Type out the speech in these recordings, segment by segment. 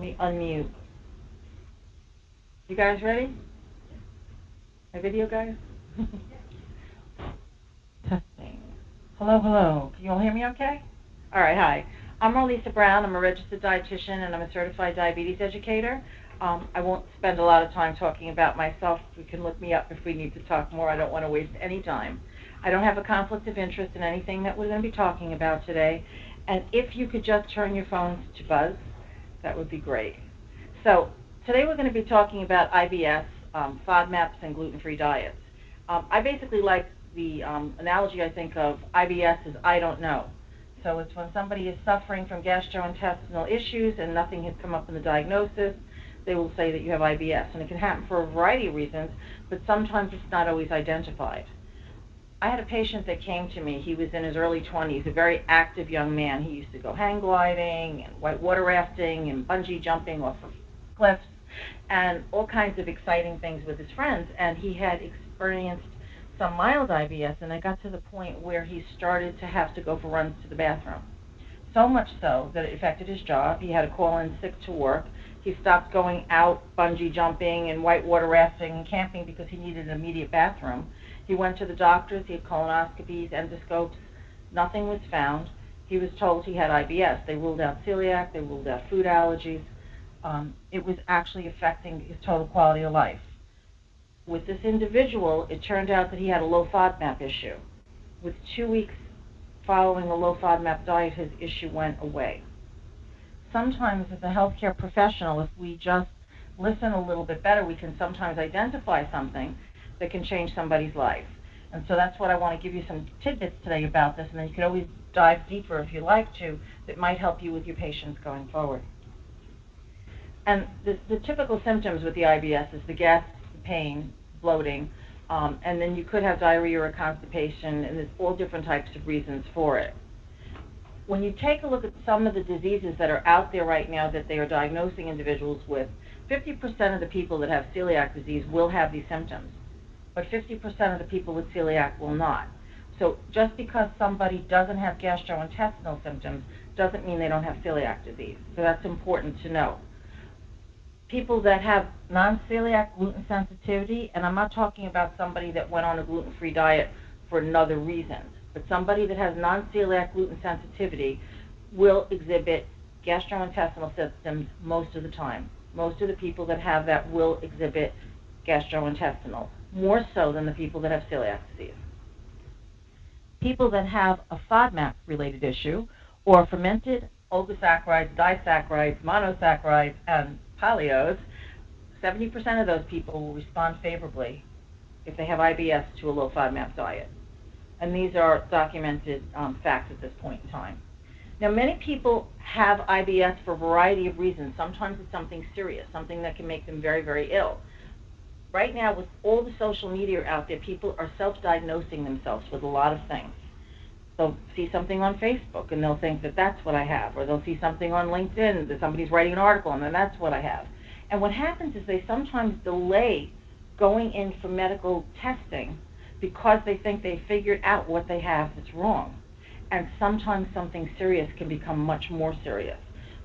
Me unmute. You guys ready? My video, guys? Testing. Hello, hello. Can you all hear me okay? All right, hi. I'm Marlisa Brown. I'm a registered dietitian and I'm a certified diabetes educator. Um, I won't spend a lot of time talking about myself. You can look me up if we need to talk more. I don't want to waste any time. I don't have a conflict of interest in anything that we're going to be talking about today. And if you could just turn your phones to buzz, that would be great. So today we're going to be talking about IBS, um, FODMAPs, and gluten-free diets. Um, I basically like the um, analogy I think of IBS is I don't know. So it's when somebody is suffering from gastrointestinal issues and nothing has come up in the diagnosis, they will say that you have IBS. And it can happen for a variety of reasons, but sometimes it's not always identified. I had a patient that came to me. He was in his early 20s, a very active young man. He used to go hang gliding and whitewater rafting and bungee jumping off of cliffs and all kinds of exciting things with his friends. And he had experienced some mild IBS, and it got to the point where he started to have to go for runs to the bathroom. So much so that it affected his job. He had to call in sick to work. He stopped going out bungee jumping and whitewater rafting and camping because he needed an immediate bathroom he went to the doctors, he had colonoscopies, endoscopes, nothing was found. He was told he had IBS. They ruled out celiac, they ruled out food allergies. Um, it was actually affecting his total quality of life. With this individual, it turned out that he had a low FODMAP issue. With two weeks following a low FODMAP diet, his issue went away. Sometimes, as a healthcare professional, if we just listen a little bit better, we can sometimes identify something that can change somebody's life. And so that's what I want to give you some tidbits today about this, and then you can always dive deeper if you like to, that might help you with your patients going forward. And the, the typical symptoms with the IBS is the gas, the pain, bloating, um, and then you could have diarrhea or constipation, and there's all different types of reasons for it. When you take a look at some of the diseases that are out there right now that they are diagnosing individuals with, 50% of the people that have celiac disease will have these symptoms but 50% of the people with celiac will not. So just because somebody doesn't have gastrointestinal symptoms doesn't mean they don't have celiac disease. So that's important to know. People that have non-celiac gluten sensitivity, and I'm not talking about somebody that went on a gluten-free diet for another reason, but somebody that has non-celiac gluten sensitivity will exhibit gastrointestinal symptoms most of the time. Most of the people that have that will exhibit gastrointestinal more so than the people that have celiac disease. People that have a FODMAP related issue or fermented oligosaccharides, disaccharides, monosaccharides, and polyols, 70% of those people will respond favorably if they have IBS to a low FODMAP diet. And these are documented um, facts at this point in time. Now, many people have IBS for a variety of reasons. Sometimes it's something serious, something that can make them very, very ill right now with all the social media out there, people are self-diagnosing themselves with a lot of things. They'll see something on Facebook and they'll think that that's what I have, or they'll see something on LinkedIn that somebody's writing an article and then that's what I have. And what happens is they sometimes delay going in for medical testing because they think they figured out what they have that's wrong. And sometimes something serious can become much more serious.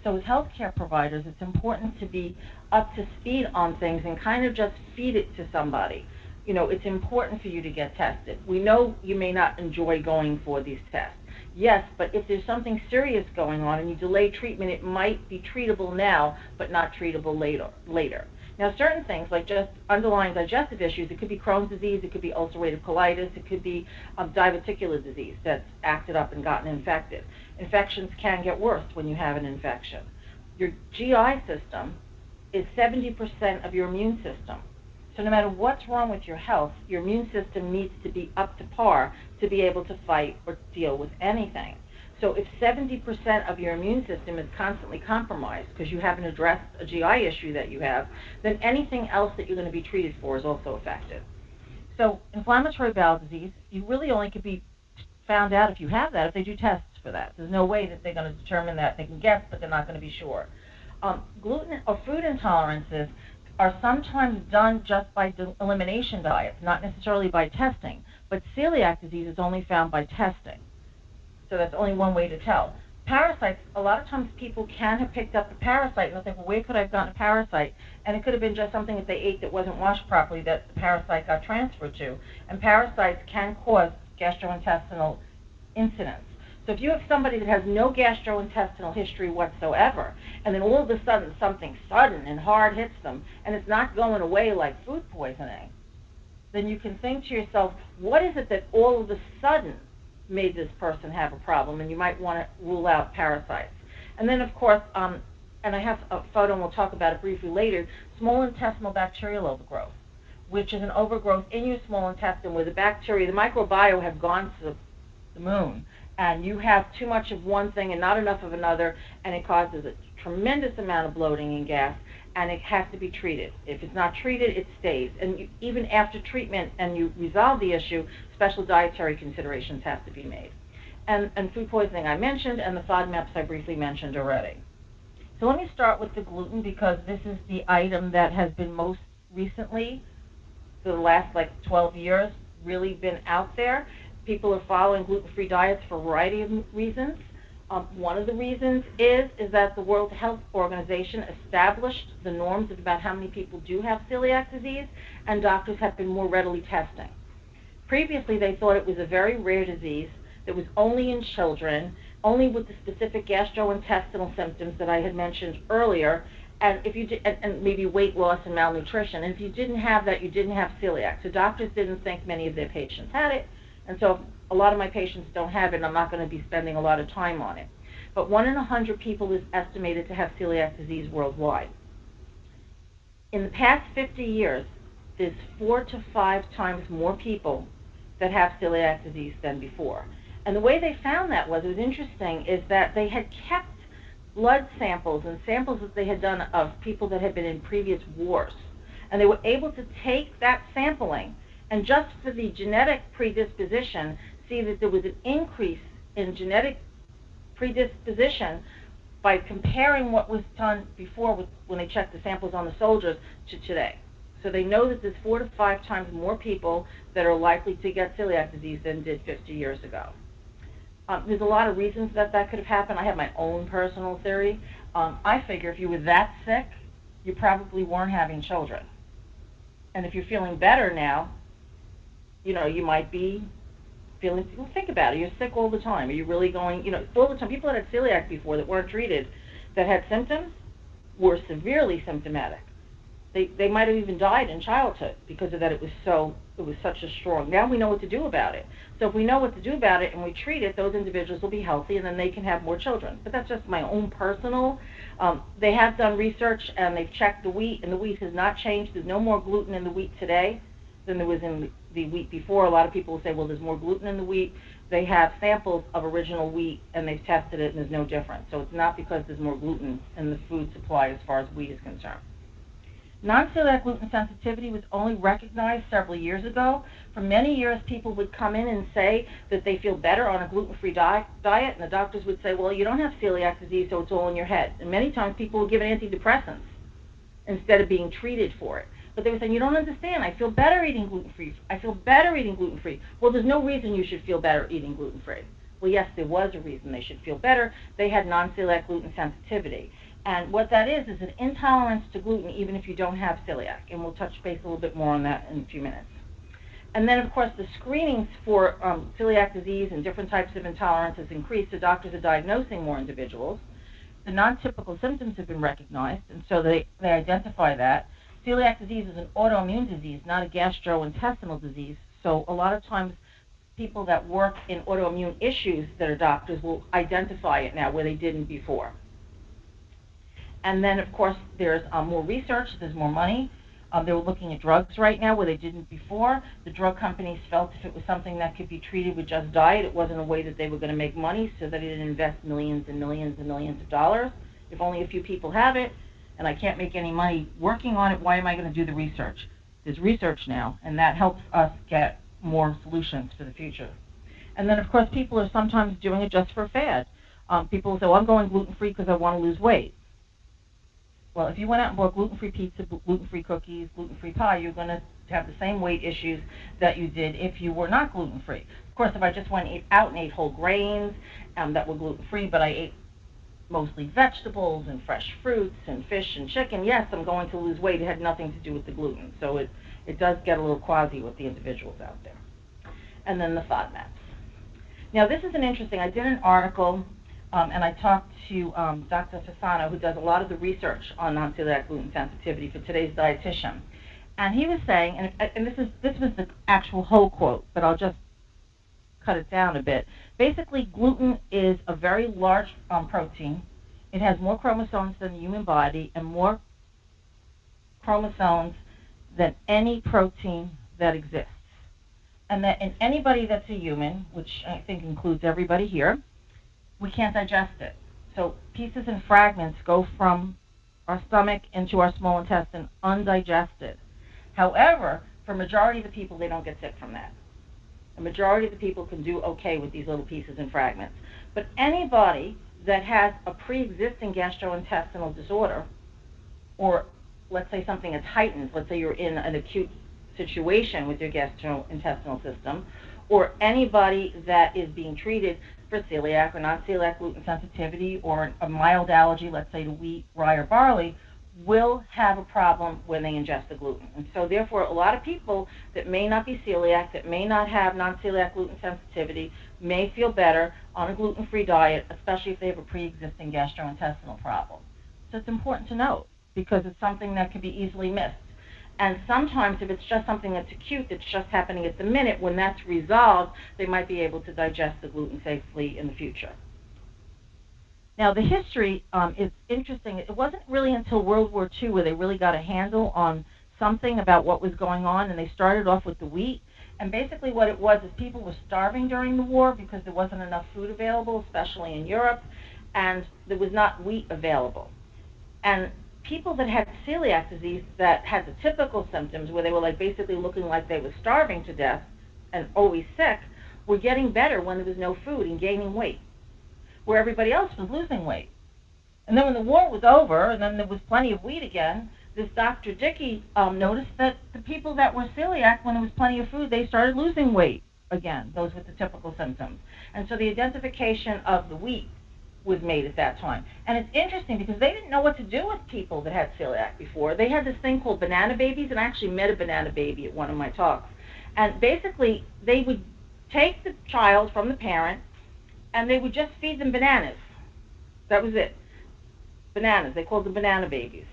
So as healthcare providers, it's important to be up to speed on things and kind of just feed it to somebody. You know, it's important for you to get tested. We know you may not enjoy going for these tests. Yes, but if there's something serious going on and you delay treatment, it might be treatable now, but not treatable later. Later. Now, certain things like just underlying digestive issues, it could be Crohn's disease, it could be ulcerative colitis, it could be um, diverticular disease that's acted up and gotten infected. Infections can get worse when you have an infection. Your GI system is 70% of your immune system. So no matter what's wrong with your health, your immune system needs to be up to par to be able to fight or deal with anything. So if 70% of your immune system is constantly compromised because you haven't addressed a GI issue that you have, then anything else that you're going to be treated for is also affected. So inflammatory bowel disease, you really only could be found out if you have that if they do tests for that. There's no way that they're going to determine that. They can guess, but they're not going to be sure. Um, gluten or food intolerances are sometimes done just by elimination diets, not necessarily by testing. But celiac disease is only found by testing. So that's only one way to tell. parasites, a lot of times people can have picked up a parasite and they'll think, well, where could I have gotten a parasite? And it could have been just something that they ate that wasn't washed properly that the parasite got transferred to. And parasites can cause gastrointestinal incidents. So if you have somebody that has no gastrointestinal history whatsoever, and then all of a sudden something sudden and hard hits them, and it's not going away like food poisoning, then you can think to yourself, what is it that all of a sudden made this person have a problem? And you might want to rule out parasites. And then, of course, um, and I have a photo, and we'll talk about it briefly later, small intestinal bacterial overgrowth, which is an overgrowth in your small intestine where the bacteria, the microbiome, have gone to the moon and you have too much of one thing and not enough of another, and it causes a tremendous amount of bloating and gas, and it has to be treated. If it's not treated, it stays. And you, even after treatment and you resolve the issue, special dietary considerations have to be made. And, and food poisoning I mentioned, and the FODMAPs I briefly mentioned already. So let me start with the gluten because this is the item that has been most recently, the last like 12 years, really been out there people are following gluten-free diets for a variety of reasons. Um, one of the reasons is is that the World Health Organization established the norms about how many people do have celiac disease, and doctors have been more readily testing. Previously, they thought it was a very rare disease that was only in children, only with the specific gastrointestinal symptoms that I had mentioned earlier, and if you did, and, and maybe weight loss and malnutrition. And if you didn't have that, you didn't have celiac. So doctors didn't think many of their patients had it. And so a lot of my patients don't have it, and I'm not going to be spending a lot of time on it. But one in a hundred people is estimated to have celiac disease worldwide. In the past 50 years, there's four to five times more people that have celiac disease than before. And the way they found that was, it was interesting, is that they had kept blood samples and samples that they had done of people that had been in previous wars. And they were able to take that sampling and just for the genetic predisposition, see that there was an increase in genetic predisposition by comparing what was done before with, when they checked the samples on the soldiers to today. So they know that there's four to five times more people that are likely to get celiac disease than did 50 years ago. Um, there's a lot of reasons that that could have happened. I have my own personal theory. Um, I figure if you were that sick, you probably weren't having children. And if you're feeling better now, you know, you might be feeling. Well, think about it. You're sick all the time. Are you really going? You know, all the time. People that had celiac before that weren't treated, that had symptoms, were severely symptomatic. They they might have even died in childhood because of that. It was so it was such a strong. Now we know what to do about it. So if we know what to do about it and we treat it, those individuals will be healthy and then they can have more children. But that's just my own personal. Um, they have done research and they've checked the wheat and the wheat has not changed. There's no more gluten in the wheat today than there was in the wheat before. A lot of people will say, well, there's more gluten in the wheat. They have samples of original wheat and they've tested it and there's no difference. So it's not because there's more gluten in the food supply as far as wheat is concerned. Non-celiac gluten sensitivity was only recognized several years ago. For many years, people would come in and say that they feel better on a gluten-free di- diet, and the doctors would say, well, you don't have celiac disease, so it's all in your head. And many times people would give antidepressants instead of being treated for it. But they were saying, you don't understand. I feel better eating gluten free. I feel better eating gluten free. Well, there's no reason you should feel better eating gluten free. Well, yes, there was a reason they should feel better. They had non celiac gluten sensitivity. And what that is, is an intolerance to gluten even if you don't have celiac. And we'll touch base a little bit more on that in a few minutes. And then, of course, the screenings for um, celiac disease and different types of intolerance has increased, so doctors are diagnosing more individuals. The non-typical symptoms have been recognized, and so they, they identify that celiac disease is an autoimmune disease, not a gastrointestinal disease. So a lot of times people that work in autoimmune issues that are doctors will identify it now where they didn't before. And then, of course, there's um, more research, there's more money. Um, they're looking at drugs right now where they didn't before. The drug companies felt if it was something that could be treated with just diet, it wasn't a way that they were going to make money, so that they didn't invest millions and millions and millions of dollars. If only a few people have it, and I can't make any money working on it, why am I going to do the research? There's research now, and that helps us get more solutions for the future. And then, of course, people are sometimes doing it just for fad. Um, people say, well, I'm going gluten-free because I want to lose weight. Well, if you went out and bought gluten-free pizza, gluten-free cookies, gluten-free pie, you're going to have the same weight issues that you did if you were not gluten free. Of course, if I just went out and ate whole grains um, that were gluten free, but I ate mostly vegetables and fresh fruits and fish and chicken, yes, I'm going to lose weight. It had nothing to do with the gluten. So it, it does get a little quasi with the individuals out there. And then the FODMAPs. Now, this is an interesting, I did an article um, and I talked to um, Dr. Fasano, who does a lot of the research on non-celiac gluten sensitivity for today's dietitian. And he was saying, and, and this is this was the actual whole quote, but I'll just cut it down a bit. Basically, gluten is a very large um, protein. It has more chromosomes than the human body and more chromosomes than any protein that exists. And that in anybody that's a human, which I think includes everybody here, we can't digest it. So pieces and fragments go from our stomach into our small intestine undigested. However, for majority of the people, they don't get sick from that. The majority of the people can do okay with these little pieces and fragments. But anybody that has a pre-existing gastrointestinal disorder, or let's say something that's heightened, let's say you're in an acute situation with your gastrointestinal system, or anybody that is being treated for celiac or non-celiac gluten sensitivity or a mild allergy, let's say to wheat, rye, or barley, will have a problem when they ingest the gluten. And so therefore a lot of people that may not be celiac, that may not have non-celiac gluten sensitivity, may feel better on a gluten-free diet, especially if they have a pre-existing gastrointestinal problem. So it's important to note because it's something that can be easily missed. And sometimes if it's just something that's acute, that's just happening at the minute, when that's resolved, they might be able to digest the gluten safely in the future. Now, the history um, is interesting. It wasn't really until World War II where they really got a handle on something about what was going on, and they started off with the wheat. And basically, what it was is people were starving during the war because there wasn't enough food available, especially in Europe, and there was not wheat available. And people that had celiac disease that had the typical symptoms where they were like basically looking like they were starving to death and always sick were getting better when there was no food and gaining weight where everybody else was losing weight. And then when the war was over, and then there was plenty of wheat again, this Dr. Dicke um, noticed that the people that were celiac, when there was plenty of food, they started losing weight again, those with the typical symptoms. And so the identification of the wheat was made at that time. And it's interesting because they didn't know what to do with people that had celiac before. They had this thing called banana babies, and I actually met a banana baby at one of my talks. And basically, they would take the child from the parent and they would just feed them bananas. That was it. Bananas. They called them banana babies.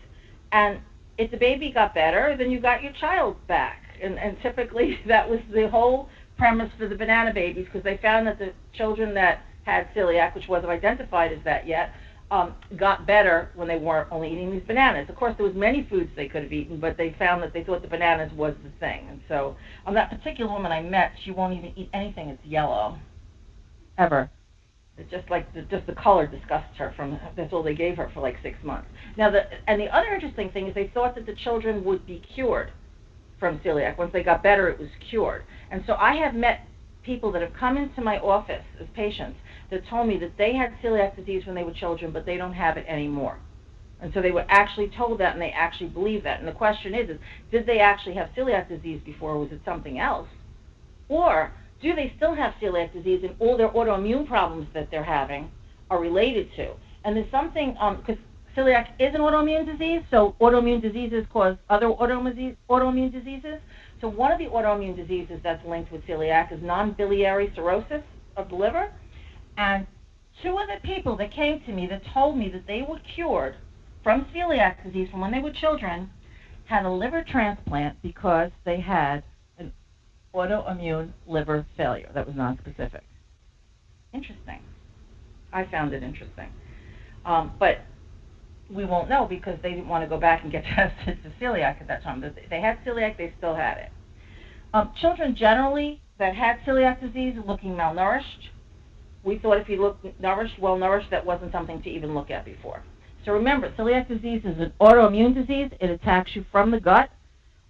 And if the baby got better, then you got your child back. And, and typically that was the whole premise for the banana babies because they found that the children that had celiac, which wasn't identified as that yet, um, got better when they weren't only eating these bananas. Of course, there was many foods they could have eaten, but they found that they thought the bananas was the thing. And so, on that particular woman I met, she won't even eat anything that's yellow, ever. Just like the, just the color disgusts her from that's all they gave her for like six months. Now the and the other interesting thing is they thought that the children would be cured from celiac once they got better. It was cured, and so I have met people that have come into my office as patients that told me that they had celiac disease when they were children, but they don't have it anymore. And so they were actually told that, and they actually believe that. And the question is, is did they actually have celiac disease before, or was it something else? Or do they still have celiac disease and all their autoimmune problems that they're having are related to? And there's something, because um, celiac is an autoimmune disease, so autoimmune diseases cause other autoimmune diseases. So one of the autoimmune diseases that's linked with celiac is non-biliary cirrhosis of the liver. And two of the people that came to me that told me that they were cured from celiac disease from when they were children had a liver transplant because they had autoimmune liver failure. That was nonspecific. Interesting. I found it interesting. Um, but we won't know because they didn't want to go back and get tested for celiac at that time. They had celiac, they still had it. Um, children generally that had celiac disease looking malnourished. We thought if you looked nourished, well nourished, that wasn't something to even look at before. So remember, celiac disease is an autoimmune disease. It attacks you from the gut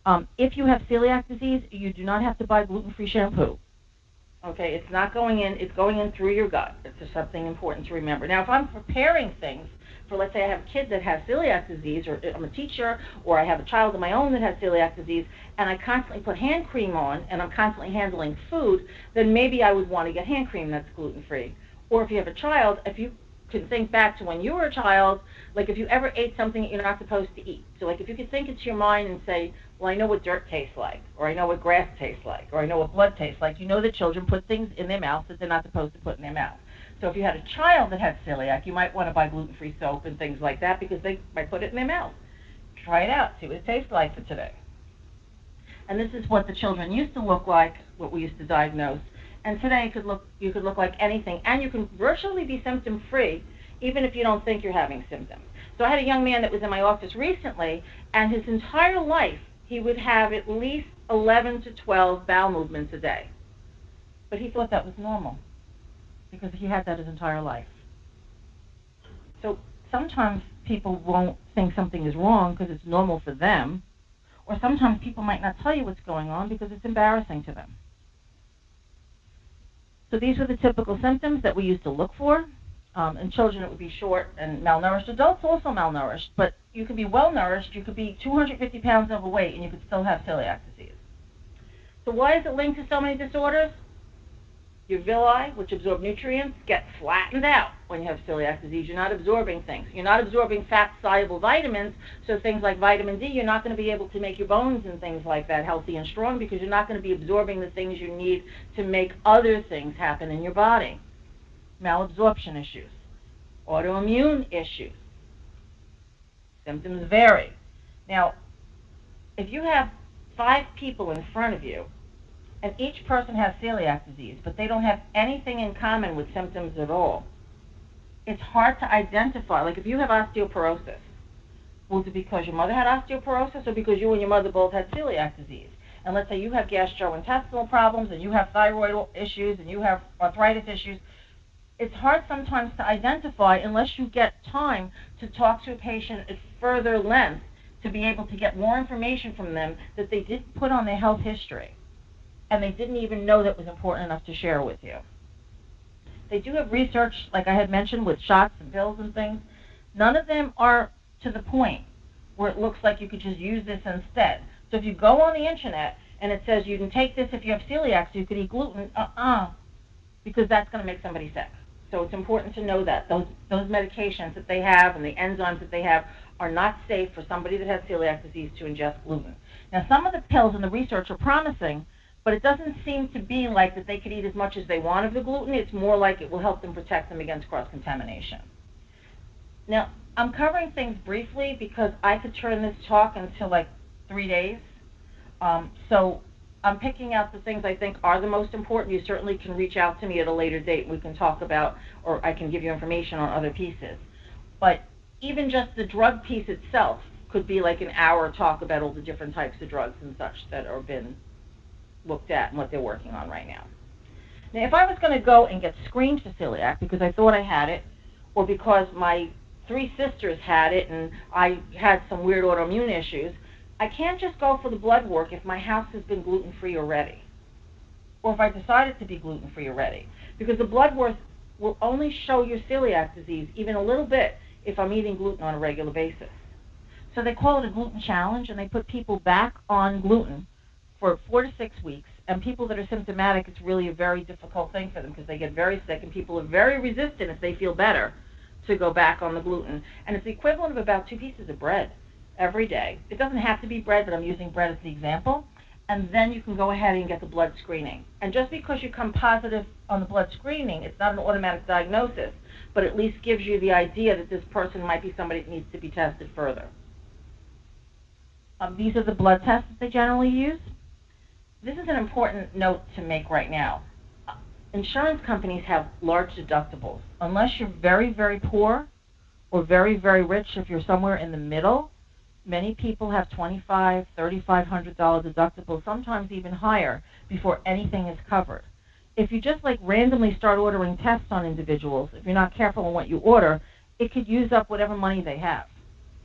um, if you have celiac disease, you do not have to buy gluten-free shampoo. Okay, it's not going in, it's going in through your gut. It's just something important to remember. Now, if I'm preparing things for, let's say, I have a kid that has celiac disease, or I'm a teacher, or I have a child of my own that has celiac disease, and I constantly put hand cream on, and I'm constantly handling food, then maybe I would want to get hand cream that's gluten free. Or if you have a child, if you can think back to when you were a child, like if you ever ate something that you're not supposed to eat. So like if you could think into your mind and say, well, I know what dirt tastes like, or I know what grass tastes like, or I know what blood tastes like. You know that children put things in their mouth that they're not supposed to put in their mouth. So if you had a child that had celiac, you might want to buy gluten-free soap and things like that because they might put it in their mouth. Try it out, see what it tastes like for today. And this is what the children used to look like, what we used to diagnose. And today you could look you could look like anything, and you can virtually be symptom free, even if you don't think you're having symptoms. So I had a young man that was in my office recently, and his entire life he would have at least 11 to 12 bowel movements a day. But he thought that was normal because he had that his entire life. So sometimes people won't think something is wrong because it's normal for them, or sometimes people might not tell you what's going on because it's embarrassing to them. So these are the typical symptoms that we used to look for. Um, in children, it would be short and malnourished. Adults also malnourished, but you could be well nourished. You could be 250 pounds overweight, and you could still have celiac disease. So why is it linked to so many disorders? Your villi, which absorb nutrients, get flattened out when you have celiac disease. You're not absorbing things. You're not absorbing fat-soluble vitamins, so things like vitamin D, you're not going to be able to make your bones and things like that healthy and strong because you're not going to be absorbing the things you need to make other things happen in your body malabsorption issues, autoimmune issues. Symptoms vary. Now, if you have five people in front of you, and each person has celiac disease, but they don't have anything in common with symptoms at all, it's hard to identify. Like if you have osteoporosis, was it because your mother had osteoporosis or because you and your mother both had celiac disease? And let's say you have gastrointestinal problems and you have thyroid issues and you have arthritis issues, it's hard sometimes to identify unless you get time to talk to a patient at further length to be able to get more information from them that they didn't put on their health history and they didn't even know that was important enough to share with you. They do have research, like I had mentioned, with shots and pills and things. None of them are to the point where it looks like you could just use this instead. So if you go on the internet and it says you can take this if you have celiac, so you could eat gluten, uh-uh, because that's going to make somebody sick. So it's important to know that those those medications that they have and the enzymes that they have are not safe for somebody that has celiac disease to ingest gluten. Now, some of the pills in the research are promising, but it doesn't seem to be like that they could eat as much as they want of the gluten. It's more like it will help them protect them against cross contamination. Now, I'm covering things briefly because I could turn this talk into like three days. Um, so I'm picking out the things I think are the most important. You certainly can reach out to me at a later date. We can talk about, or I can give you information on other pieces. But even just the drug piece itself could be like an hour talk about all the different types of drugs and such that are been looked at and what they're working on right now. Now, if I was going to go and get screened for celiac because I thought I had it, or because my three sisters had it and I had some weird autoimmune issues, I can't just go for the blood work if my house has been gluten free already, or if I decided to be gluten free already, because the blood work will only show your celiac disease even a little bit if I'm eating gluten on a regular basis. So they call it a gluten challenge, and they put people back on gluten for four to six weeks. And people that are symptomatic, it's really a very difficult thing for them because they get very sick, and people are very resistant if they feel better to go back on the gluten. And it's the equivalent of about two pieces of bread every day. It doesn't have to be bread, but I'm using bread as the example. And then you can go ahead and get the blood screening. And just because you come positive on the blood screening, it's not an automatic diagnosis, but at least gives you the idea that this person might be somebody that needs to be tested further. Um, these are the blood tests that they generally use. This is an important note to make right now. Insurance companies have large deductibles. Unless you're very, very poor or very, very rich, if you're somewhere in the middle, Many people have twenty-five, thirty-five hundred dollar deductibles, sometimes even higher, before anything is covered. If you just like randomly start ordering tests on individuals, if you're not careful on what you order, it could use up whatever money they have.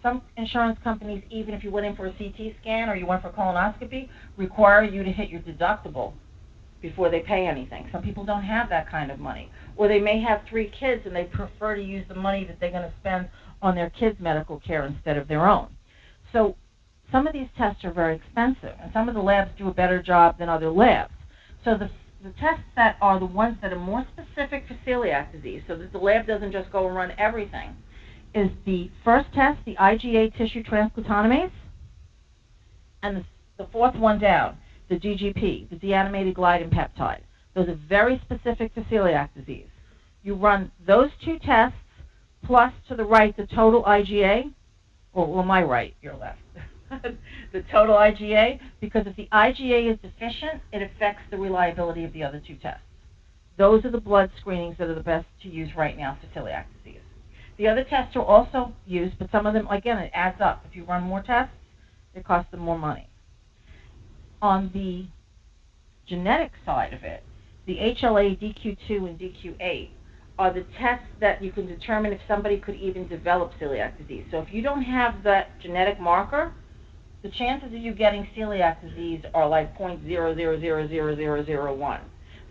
Some insurance companies, even if you went in for a CT scan or you went for colonoscopy, require you to hit your deductible before they pay anything. Some people don't have that kind of money. Or they may have three kids and they prefer to use the money that they're going to spend on their kids' medical care instead of their own. So some of these tests are very expensive, and some of the labs do a better job than other labs. So the the tests that are the ones that are more specific for celiac disease, so that the lab doesn't just go and run everything, is the first test, the IgA tissue transglutaminase, and the, the fourth one down, the DGP, the deamidated gliadin peptide. Those are very specific to celiac disease. You run those two tests plus to the right the total IgA, or well, my right, your left. the total IgA, because if the IgA is deficient, it affects the reliability of the other two tests. Those are the blood screenings that are the best to use right now for celiac disease. The other tests are also used, but some of them, again, it adds up. If you run more tests, it costs them more money. On the genetic side of it, the HLA DQ2 and DQ8 are the tests that you can determine if somebody could even develop celiac disease. So if you don't have that genetic marker, the chances of you getting celiac disease are like 0.00000001.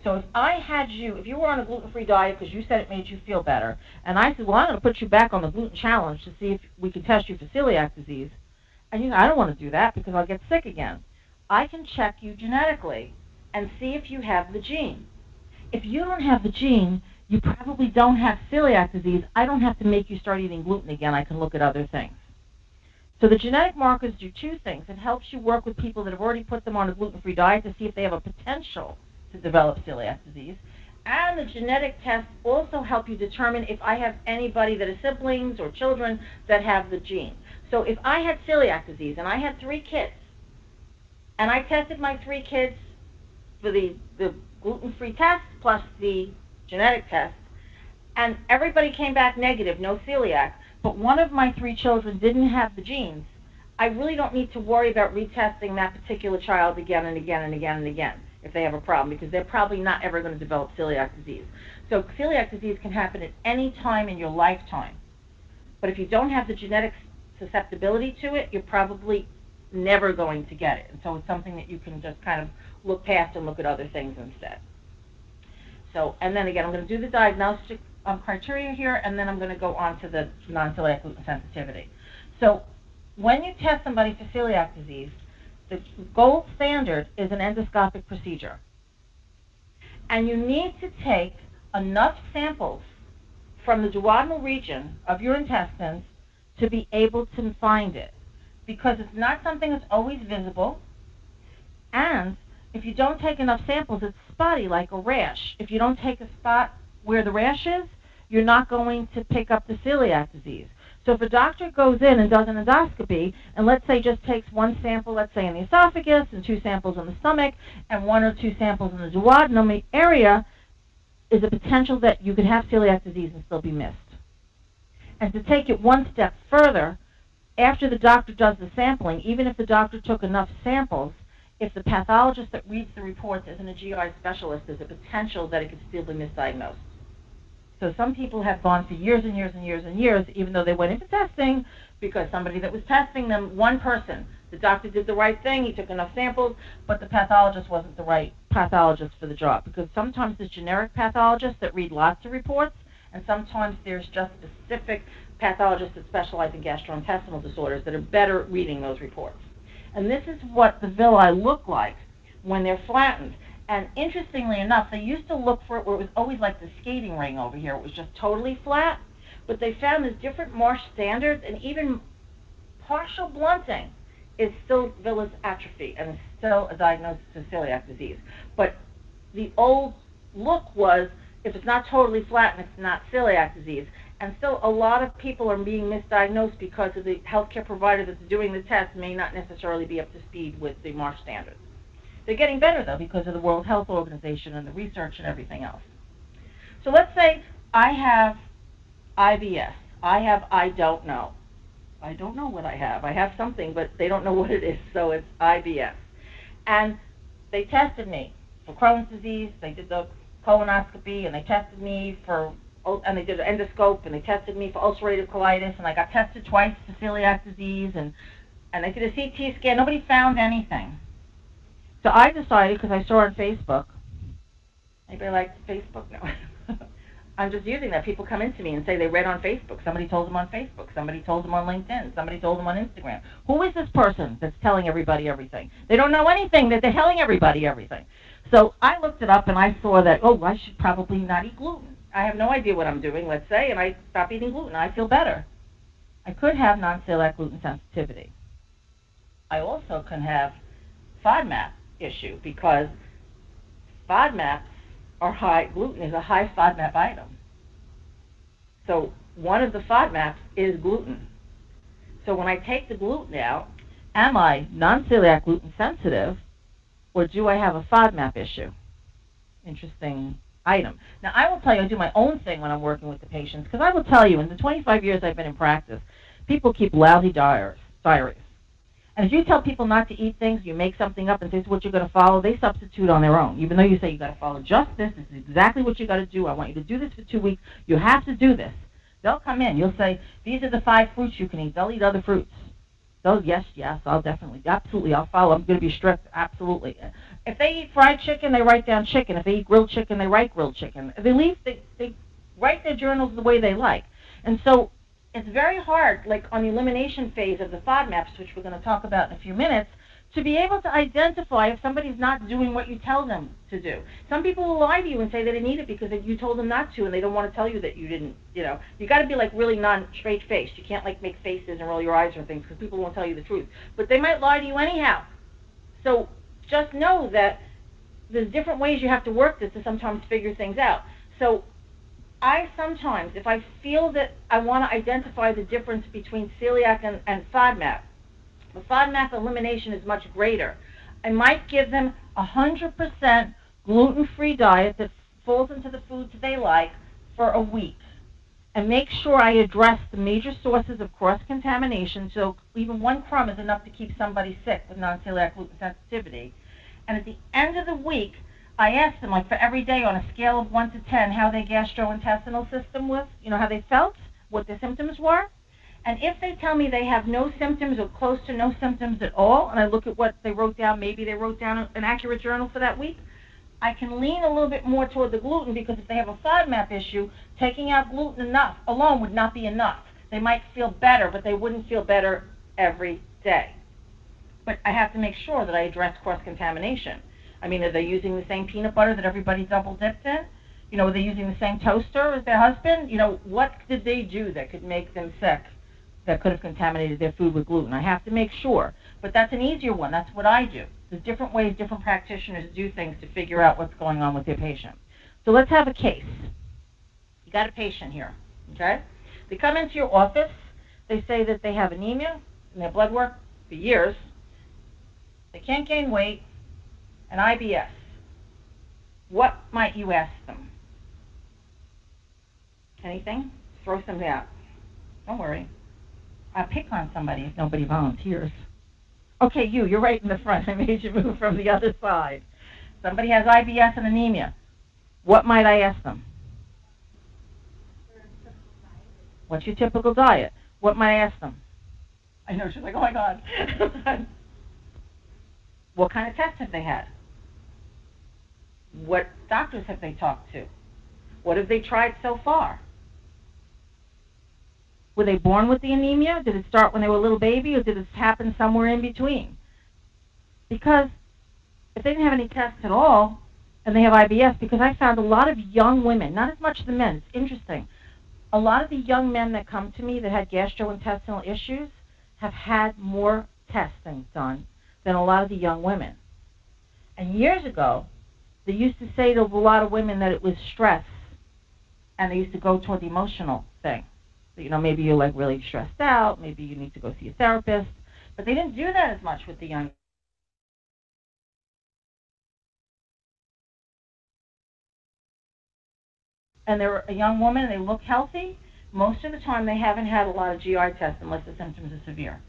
So if I had you, if you were on a gluten-free diet because you said it made you feel better, and I said, well, I'm going to put you back on the gluten challenge to see if we can test you for celiac disease, and you know, I don't want to do that because I'll get sick again. I can check you genetically and see if you have the gene. If you don't have the gene, you probably don't have celiac disease. I don't have to make you start eating gluten again. I can look at other things. So the genetic markers do two things. It helps you work with people that have already put them on a gluten-free diet to see if they have a potential to develop celiac disease. And the genetic tests also help you determine if I have anybody that is siblings or children that have the gene. So if I had celiac disease and I had three kids, and I tested my three kids for the, the gluten-free test plus the genetic test, and everybody came back negative, no celiac, but one of my three children didn't have the genes, I really don't need to worry about retesting that particular child again and again and again and again if they have a problem because they're probably not ever going to develop celiac disease. So celiac disease can happen at any time in your lifetime. But if you don't have the genetic susceptibility to it, you're probably never going to get it. And so it's something that you can just kind of look past and look at other things instead. So, and then again, I'm going to do the diagnostic um, criteria here, and then I'm going to go on to the non-celiac gluten sensitivity. So when you test somebody for celiac disease, the gold standard is an endoscopic procedure. And you need to take enough samples from the duodenal region of your intestines to be able to find it. Because it's not something that's always visible, and if you don't take enough samples, it's spotty like a rash. If you don't take a spot where the rash is, you're not going to pick up the celiac disease. So if a doctor goes in and does an endoscopy, and let's say just takes one sample, let's say in the esophagus, and two samples in the stomach, and one or two samples in the duodenum area, is a potential that you could have celiac disease and still be missed. And to take it one step further, after the doctor does the sampling, even if the doctor took enough samples, if the pathologist that reads the reports isn't a GI specialist, there's a potential that it could still be misdiagnosed. So some people have gone for years and years and years and years, even though they went into testing, because somebody that was testing them, one person, the doctor did the right thing, he took enough samples, but the pathologist wasn't the right pathologist for the job. Because sometimes there's generic pathologists that read lots of reports, and sometimes there's just specific pathologists that specialize in gastrointestinal disorders that are better reading those reports. And this is what the villi look like when they're flattened. And interestingly enough, they used to look for it where it was always like the skating ring over here. It was just totally flat. But they found there's different Marsh standards, and even partial blunting is still villus atrophy and is still a diagnosis of celiac disease. But the old look was if it's not totally flat and it's not celiac disease. And still, a lot of people are being misdiagnosed because of the healthcare provider that's doing the test may not necessarily be up to speed with the Marsh standards. They're getting better though because of the World Health Organization and the research and everything else. So let's say I have IBS. I have I don't know. I don't know what I have. I have something, but they don't know what it is, so it's IBS. And they tested me for Crohn's disease. They did the colonoscopy, and they tested me for, and they did an endoscope, and they tested me for ulcerative colitis, and I got tested twice for celiac disease, and and they did a CT scan. Nobody found anything. So I decided, because I saw on Facebook, Anybody like Facebook? No. I'm just using that. People come into me and say they read on Facebook. Somebody told them on Facebook. Somebody told them on LinkedIn. Somebody told them on Instagram. Who is this person that's telling everybody everything? They don't know anything. That they're telling everybody everything. So I looked it up and I saw that oh I should probably not eat gluten. I have no idea what I'm doing. Let's say, and I stop eating gluten. I feel better. I could have non-celiac gluten sensitivity. I also can have FODMAP issue because FODMAPs are high, gluten is a high FODMAP item. So one of the FODMAPs is gluten. So when I take the gluten out, am I non-celiac gluten sensitive or do I have a FODMAP issue? Interesting item. Now, I will tell you, I do my own thing when I'm working with the patients, because I will tell you, in the 25 years I've been in practice, people keep lousy diaries. diaries. If you tell people not to eat things, you make something up and say is what you're going to follow, they substitute on their own. Even though you say you got to follow just this, this is exactly what you got to do. I want you to do this for two weeks. You have to do this. They'll come in. You'll say these are the five fruits you can eat. They'll eat other fruits. They'll yes, yes, I'll definitely, absolutely, I'll follow. I'm going to be strict, absolutely. If they eat fried chicken, they write down chicken. If they eat grilled chicken, they write grilled chicken. They leave, they, they write their journals the way they like. And so it's very hard, like on the elimination phase of the FODMAPs, which we're going to talk about in a few minutes, to be able to identify if somebody's not doing what you tell them to do. Some people will lie to you and say they didn't eat it because you told them not to, and they don't want to tell you that you didn't. You know, you got to be like really non-straight faced. You can't like make faces and roll your eyes or things because people won't tell you the truth. But they might lie to you anyhow. So just know that there's different ways you have to work this to sometimes figure things out. So I sometimes, if I feel that I want to identify the difference between celiac and, and FODMAP, the FODMAP elimination is much greater. I might give them a 100% gluten-free diet that falls into the foods they like for a week and make sure I address the major sources of cross-contamination so even one crumb is enough to keep somebody sick with non-celiac gluten sensitivity. And at the end of the week, I asked them, like for every day on a scale of 1 to 10, how their gastrointestinal system was, you know, how they felt, what their symptoms were. And if they tell me they have no symptoms or close to no symptoms at all, and I look at what they wrote down, maybe they wrote down an accurate journal for that week, I can lean a little bit more toward the gluten because if they have a FODMAP issue, taking out gluten enough alone would not be enough. They might feel better, but they wouldn't feel better every day. But I have to make sure that I address cross contamination. I mean, are they using the same peanut butter that everybody double dipped in? You know, are they using the same toaster as their husband? You know, what did they do that could make them sick, that could have contaminated their food with gluten? I have to make sure. But that's an easier one. That's what I do. There's different ways different practitioners do things to figure out what's going on with their patient. So let's have a case. You got a patient here, okay? They come into your office. They say that they have anemia in their blood work for years. They can't gain weight an IBS, what might you ask them? Anything? Throw something out. Don't worry. I'll pick on somebody if nobody volunteers. Okay, you, you're right in the front. I made you move from the other side. Somebody has IBS and anemia. What might I ask them? What's your typical diet? What might I ask them? I know, she's like, oh my God. what kind of tests have they had? What doctors have they talked to? What have they tried so far? Were they born with the anemia? Did it start when they were a little baby, or did it happen somewhere in between? Because if they didn't have any tests at all, and they have IBS, because I found a lot of young women, not as much the men, it's interesting. A lot of the young men that come to me that had gastrointestinal issues have had more testing done than a lot of the young women. And years ago, they used to say to a lot of women that it was stress, and they used to go toward the emotional thing. So, you know, maybe you're like really stressed out, maybe you need to go see a therapist, but they didn't do that as much with the young. And they're a young woman and they look healthy. Most of the time, they haven't had a lot of GI tests unless the symptoms are severe.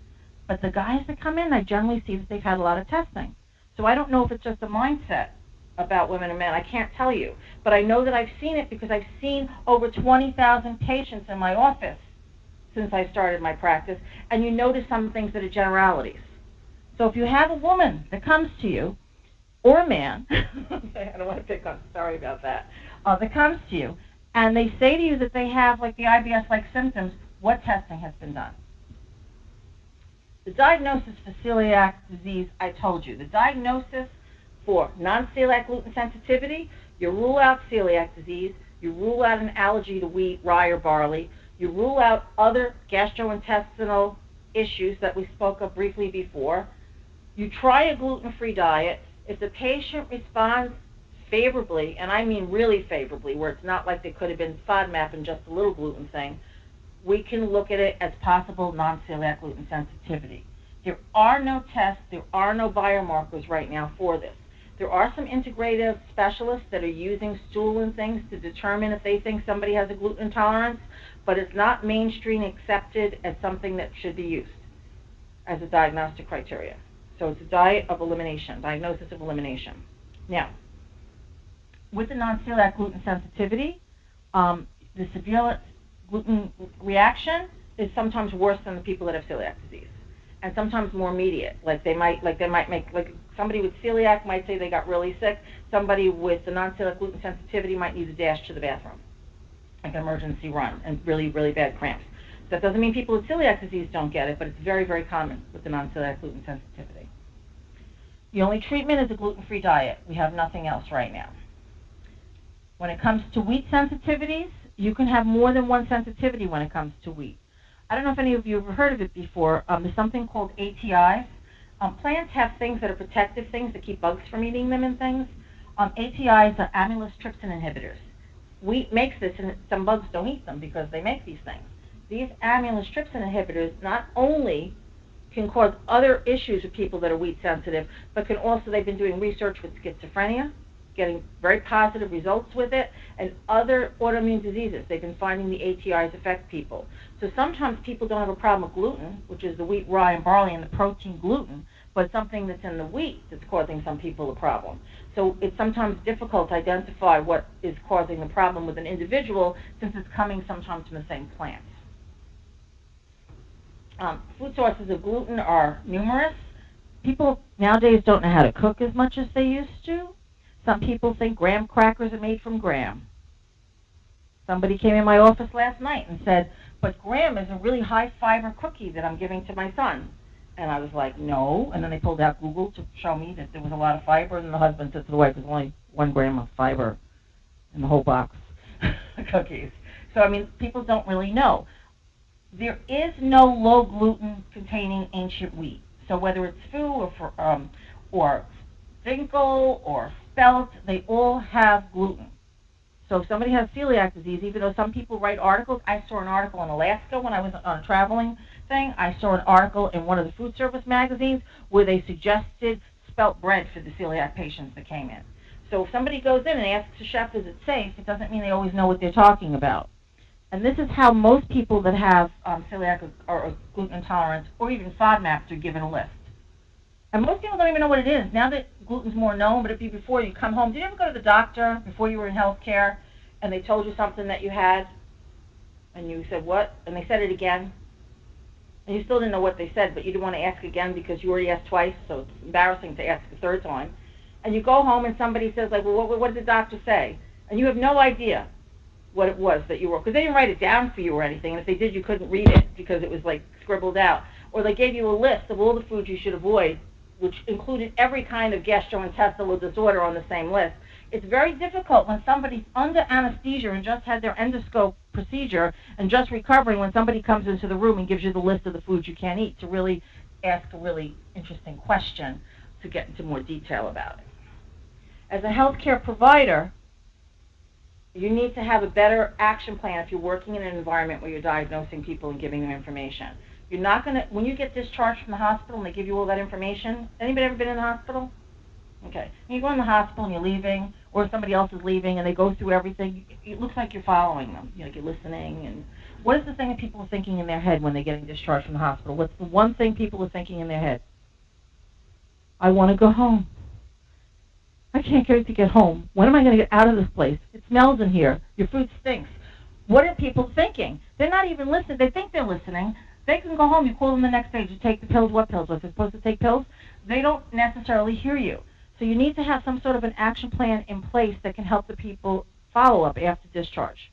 But the guys that come in, I generally see that they've had a lot of testing. So I don't know if it's just a mindset about women and men. I can't tell you. But I know that I've seen it because I've seen over 20,000 patients in my office since I started my practice, and you notice some things that are generalities. So if you have a woman that comes to you or a man, I don't want to pick on, sorry about that, uh, that comes to you and they say to you that they have like the IBS-like symptoms, what testing has been done? The diagnosis for celiac disease, I told you. The diagnosis for non-celiac gluten sensitivity, you rule out celiac disease, you rule out an allergy to wheat, rye, or barley, you rule out other gastrointestinal issues that we spoke of briefly before, you try a gluten-free diet. If the patient responds favorably, and I mean really favorably, where it's not like they could have been FODMAP and just a little gluten thing, we can look at it as possible non-celiac gluten sensitivity. There are no tests, there are no biomarkers right now for this. There are some integrative specialists that are using stool and things to determine if they think somebody has a gluten intolerance, but it's not mainstream accepted as something that should be used as a diagnostic criteria. So it's a diet of elimination, diagnosis of elimination. Now, with the non-celiac gluten sensitivity, um, the severe gluten reaction is sometimes worse than the people that have celiac disease, and sometimes more immediate. Like they might, like they might make, like somebody with celiac might say they got really sick. Somebody with the non-celiac gluten sensitivity might need a dash to the bathroom, like an emergency run, and really, really bad cramps. That doesn't mean people with celiac disease don't get it, but it's very, very common with the non-celiac gluten sensitivity. The only treatment is a gluten-free diet. We have nothing else right now. When it comes to wheat sensitivities, you can have more than one sensitivity when it comes to wheat. I don't know if any of you have heard of it before. Um, there's something called ATIs. Um, plants have things that are protective things that keep bugs from eating them and things. Um, ATIs are amylotrypsin inhibitors. Wheat makes this, and some bugs don't eat them because they make these things. These amylase amylotrypsin inhibitors not only can cause other issues with people that are wheat sensitive, but can also, they've been doing research with schizophrenia, getting very positive results with it, and other autoimmune diseases. They've been finding the ATIs affect people. So sometimes people don't have a problem with gluten, which is the wheat, rye, and barley, and the protein gluten, but something that's in the wheat that's causing some people a problem. So it's sometimes difficult to identify what is causing the problem with an individual since it's coming sometimes from the same plants. Um, food sources of gluten are numerous. People nowadays don't know how to cook as much as they used to. Some people think graham crackers are made from graham. Somebody came in my office last night and said, but graham is a really high fiber cookie that I'm giving to my son. And I was like, no. And then they pulled out Google to show me that there was a lot of fiber. And the husband said to the wife, there's only one gram of fiber in the whole box of cookies. So, I mean, people don't really know. There is no low gluten containing ancient wheat. So whether it's foo or, for, um, or Finkel or spelt, they all have gluten. So if somebody has celiac disease, even though some people write articles, I saw an article in Alaska when I was on a traveling thing. I saw an article in one of the food service magazines where they suggested spelt bread for the celiac patients that came in. So if somebody goes in and asks a chef, is it safe, it doesn't mean they always know what they're talking about. And this is how most people that have um, celiac or, or gluten intolerance or even FODMAPs are given a list. And most people don't even know what it is. Now that gluten's more known, but it'd be before you come home. Did you ever go to the doctor before you were in healthcare and they told you something that you had and you said, what? And they said it again? And you still didn't know what they said, but you didn't want to ask again because you already asked twice, so it's embarrassing to ask a third time. And you go home and somebody says, like, well, what, what did the doctor say? And you have no idea what it was that you were, because they didn't write it down for you or anything, and if they did, you couldn't read it because it was, like, scribbled out. Or they gave you a list of all the foods you should avoid which included every kind of gastrointestinal disorder on the same list. It's very difficult when somebody's under anesthesia and just had their endoscope procedure and just recovering when somebody comes into the room and gives you the list of the foods you can't eat to really ask a really interesting question to get into more detail about it. As a healthcare provider, you need to have a better action plan if you're working in an environment where you're diagnosing people and giving them information. You're not going to, when you get discharged from the hospital and they give you all that information, anybody ever been in the hospital? Okay. When you go in the hospital and you're leaving, or somebody else is leaving and they go through everything, it looks like you're following them. You know, you're listening. And what is the thing that people are thinking in their head when they're getting discharged from the hospital? What's the one thing people are thinking in their head? I want to go home. I can't wait to get home. When am I going to get out of this place? It smells in here. Your food stinks. What are people thinking? They're not even listening. They think they're listening, they can go home. You call them the next day. to take the pills? What pills? If they're supposed to take pills, they don't necessarily hear you. So you need to have some sort of an action plan in place that can help the people follow up after discharge.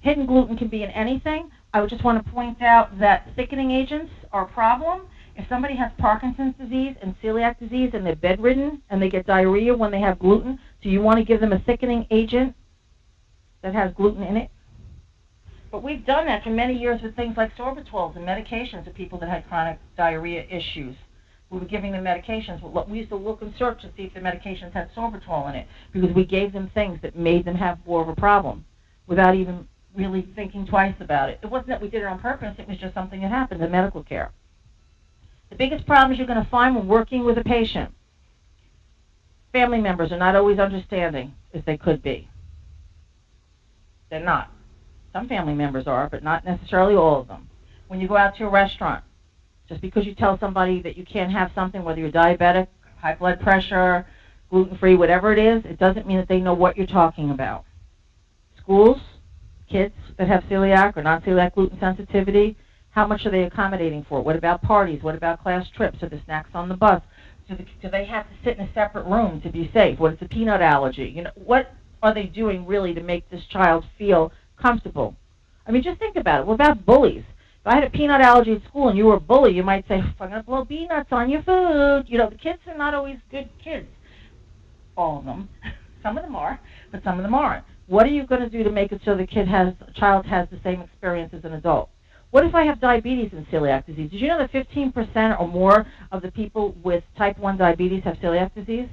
Hidden gluten can be in anything. I would just want to point out that thickening agents are a problem. If somebody has Parkinson's disease and celiac disease and they're bedridden and they get diarrhea when they have gluten, do you want to give them a thickening agent that has gluten in it? But we've done that for many years with things like sorbitols and medications for people that had chronic diarrhea issues. We were giving them medications. We used to look and search to see if the medications had sorbitol in it because we gave them things that made them have more of a problem without even really thinking twice about it. It wasn't that we did it on purpose, it was just something that happened in medical care. The biggest problems you're going to find when working with a patient family members are not always understanding as they could be. They're not. Some family members are, but not necessarily all of them. When you go out to a restaurant, just because you tell somebody that you can't have something, whether you're diabetic, high blood pressure, gluten free, whatever it is, it doesn't mean that they know what you're talking about. Schools, kids that have celiac or non celiac gluten sensitivity, how much are they accommodating for? What about parties? What about class trips? Are the snacks on the bus? Do, the, do they have to sit in a separate room to be safe? What is a peanut allergy? You know, what are they doing really to make this child feel comfortable? I mean, just think about it. What about bullies? If I had a peanut allergy at school and you were a bully, you might say, I'm going to blow peanuts on your food. You know, the kids are not always good kids. All of them. some of them are, but some of them aren't. What are you going to do to make it so the kid has, child has the same experience as an adult? What if I have diabetes and celiac disease? Did you know that 15% or more of the people with type 1 diabetes have celiac disease?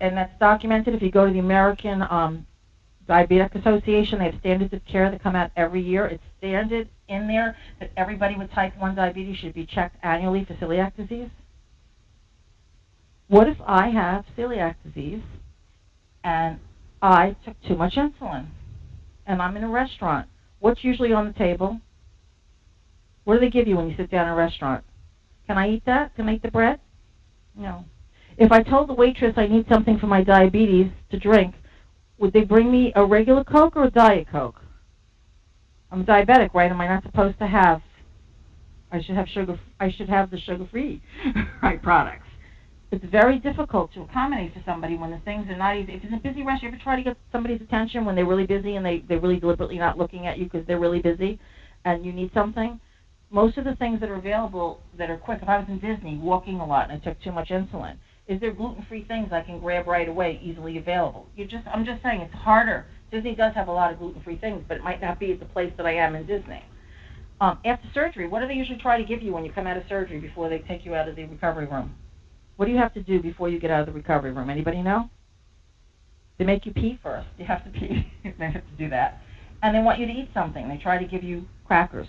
And that's documented if you go to the American um, Diabetic Association. They have standards of care that come out every year. It's standard in there that everybody with type 1 diabetes should be checked annually for celiac disease. What if I have celiac disease and I took too much insulin and I'm in a restaurant What's usually on the table? What do they give you when you sit down in a restaurant? Can I eat that? Can I eat the bread? No. If I told the waitress I need something for my diabetes to drink, would they bring me a regular Coke or a Diet Coke? I'm diabetic, right? Am I not supposed to have? I should have sugar. I should have the sugar-free right products it's very difficult to accommodate for somebody when the things are not easy. If it's a busy rush, you ever try to get somebody's attention when they're really busy and they they're really deliberately not looking at you because they're really busy, and you need something? Most of the things that are available that are quick. If I was in Disney walking a lot and I took too much insulin, is there gluten-free things I can grab right away, easily available? You just I'm just saying it's harder. Disney does have a lot of gluten-free things, but it might not be at the place that I am in Disney. Um, after surgery, what do they usually try to give you when you come out of surgery before they take you out of the recovery room? What do you have to do before you get out of the recovery room? Anybody know? They make you pee first. You have to pee. they have to do that. And they want you to eat something. They try to give you crackers.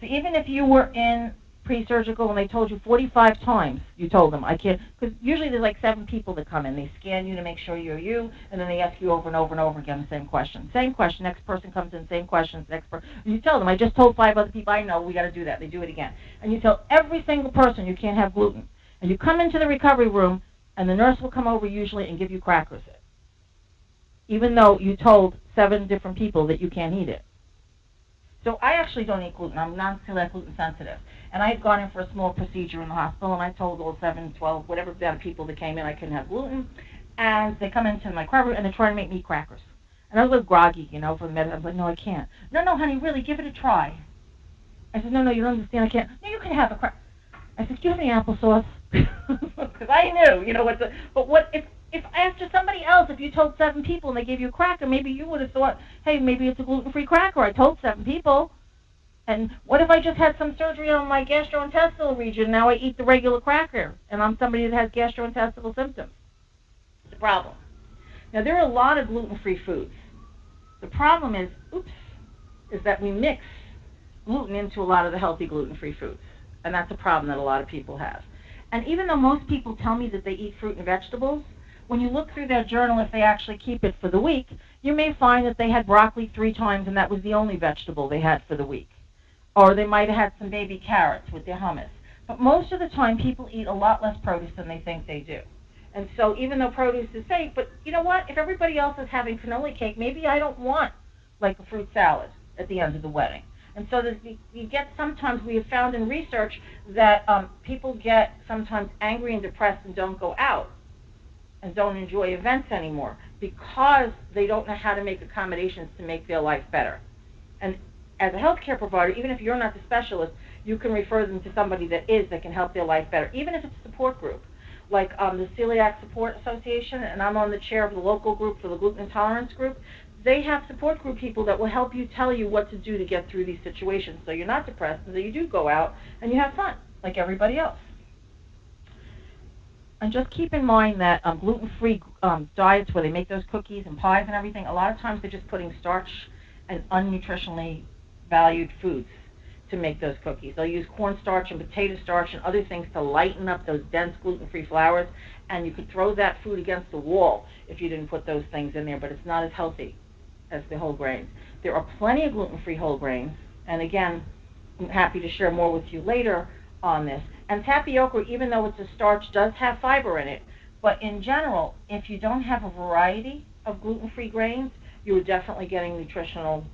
So even if you were in pre-surgical and they told you 45 times, you told them, I can't, because usually there's like seven people that come in. They scan you to make sure you're you, and then they ask you over and over and over again the same question. Same question. Next person comes in, same questions. Next person. You tell them, I just told five other people I know we got to do that. They do it again. And you tell every single person you can't have gluten. And you come into the recovery room, and the nurse will come over usually and give you crackers, even though you told seven different people that you can't eat it. So I actually don't eat gluten. I'm non-celiac gluten sensitive. And I had gone in for a small procedure in the hospital, and I told all seven, twelve, whatever amount of people that came in I couldn't have gluten. And they come into my recovery, and they're trying to make me crackers. And I was a little groggy, you know, for the medicine. I was like, no, I can't. No, no, honey, really, give it a try. I said, no, no, you don't understand. I can't. No, you can have a cracker. I said, do you have any applesauce? Because I knew, you know what the. But what if if after somebody else, if you told seven people and they gave you a cracker, maybe you would have thought, hey, maybe it's a gluten-free cracker. I told seven people. And what if I just had some surgery on my gastrointestinal region? Now I eat the regular cracker, and I'm somebody that has gastrointestinal symptoms. It's a problem. Now there are a lot of gluten-free foods. The problem is, oops, is that we mix gluten into a lot of the healthy gluten-free foods, and that's a problem that a lot of people have. And even though most people tell me that they eat fruit and vegetables, when you look through their journal, if they actually keep it for the week, you may find that they had broccoli three times and that was the only vegetable they had for the week. Or they might have had some baby carrots with their hummus. But most of the time, people eat a lot less produce than they think they do. And so even though produce is safe, but you know what? If everybody else is having cannoli cake, maybe I don't want like a fruit salad at the end of the wedding. And so that you get sometimes we have found in research that um, people get sometimes angry and depressed and don't go out and don't enjoy events anymore because they don't know how to make accommodations to make their life better. And as a healthcare provider, even if you're not the specialist, you can refer them to somebody that is that can help their life better, even if it's a support group. Like um, the Celiac Support Association, and I'm on the chair of the local group for the gluten intolerance group. They have support group people that will help you tell you what to do to get through these situations so you're not depressed and that you do go out and you have fun like everybody else. And just keep in mind that um, gluten-free um, diets where they make those cookies and pies and everything, a lot of times they're just putting starch and unnutritionally valued foods to make those cookies. They'll use cornstarch and potato starch and other things to lighten up those dense gluten-free flours, and you could throw that food against the wall if you didn't put those things in there, but it's not as healthy as the whole grains. There are plenty of gluten-free whole grains, and again, I'm happy to share more with you later on this. And tapioca, even though it's a starch, does have fiber in it, but in general, if you don't have a variety of gluten-free grains, you are definitely getting nutritional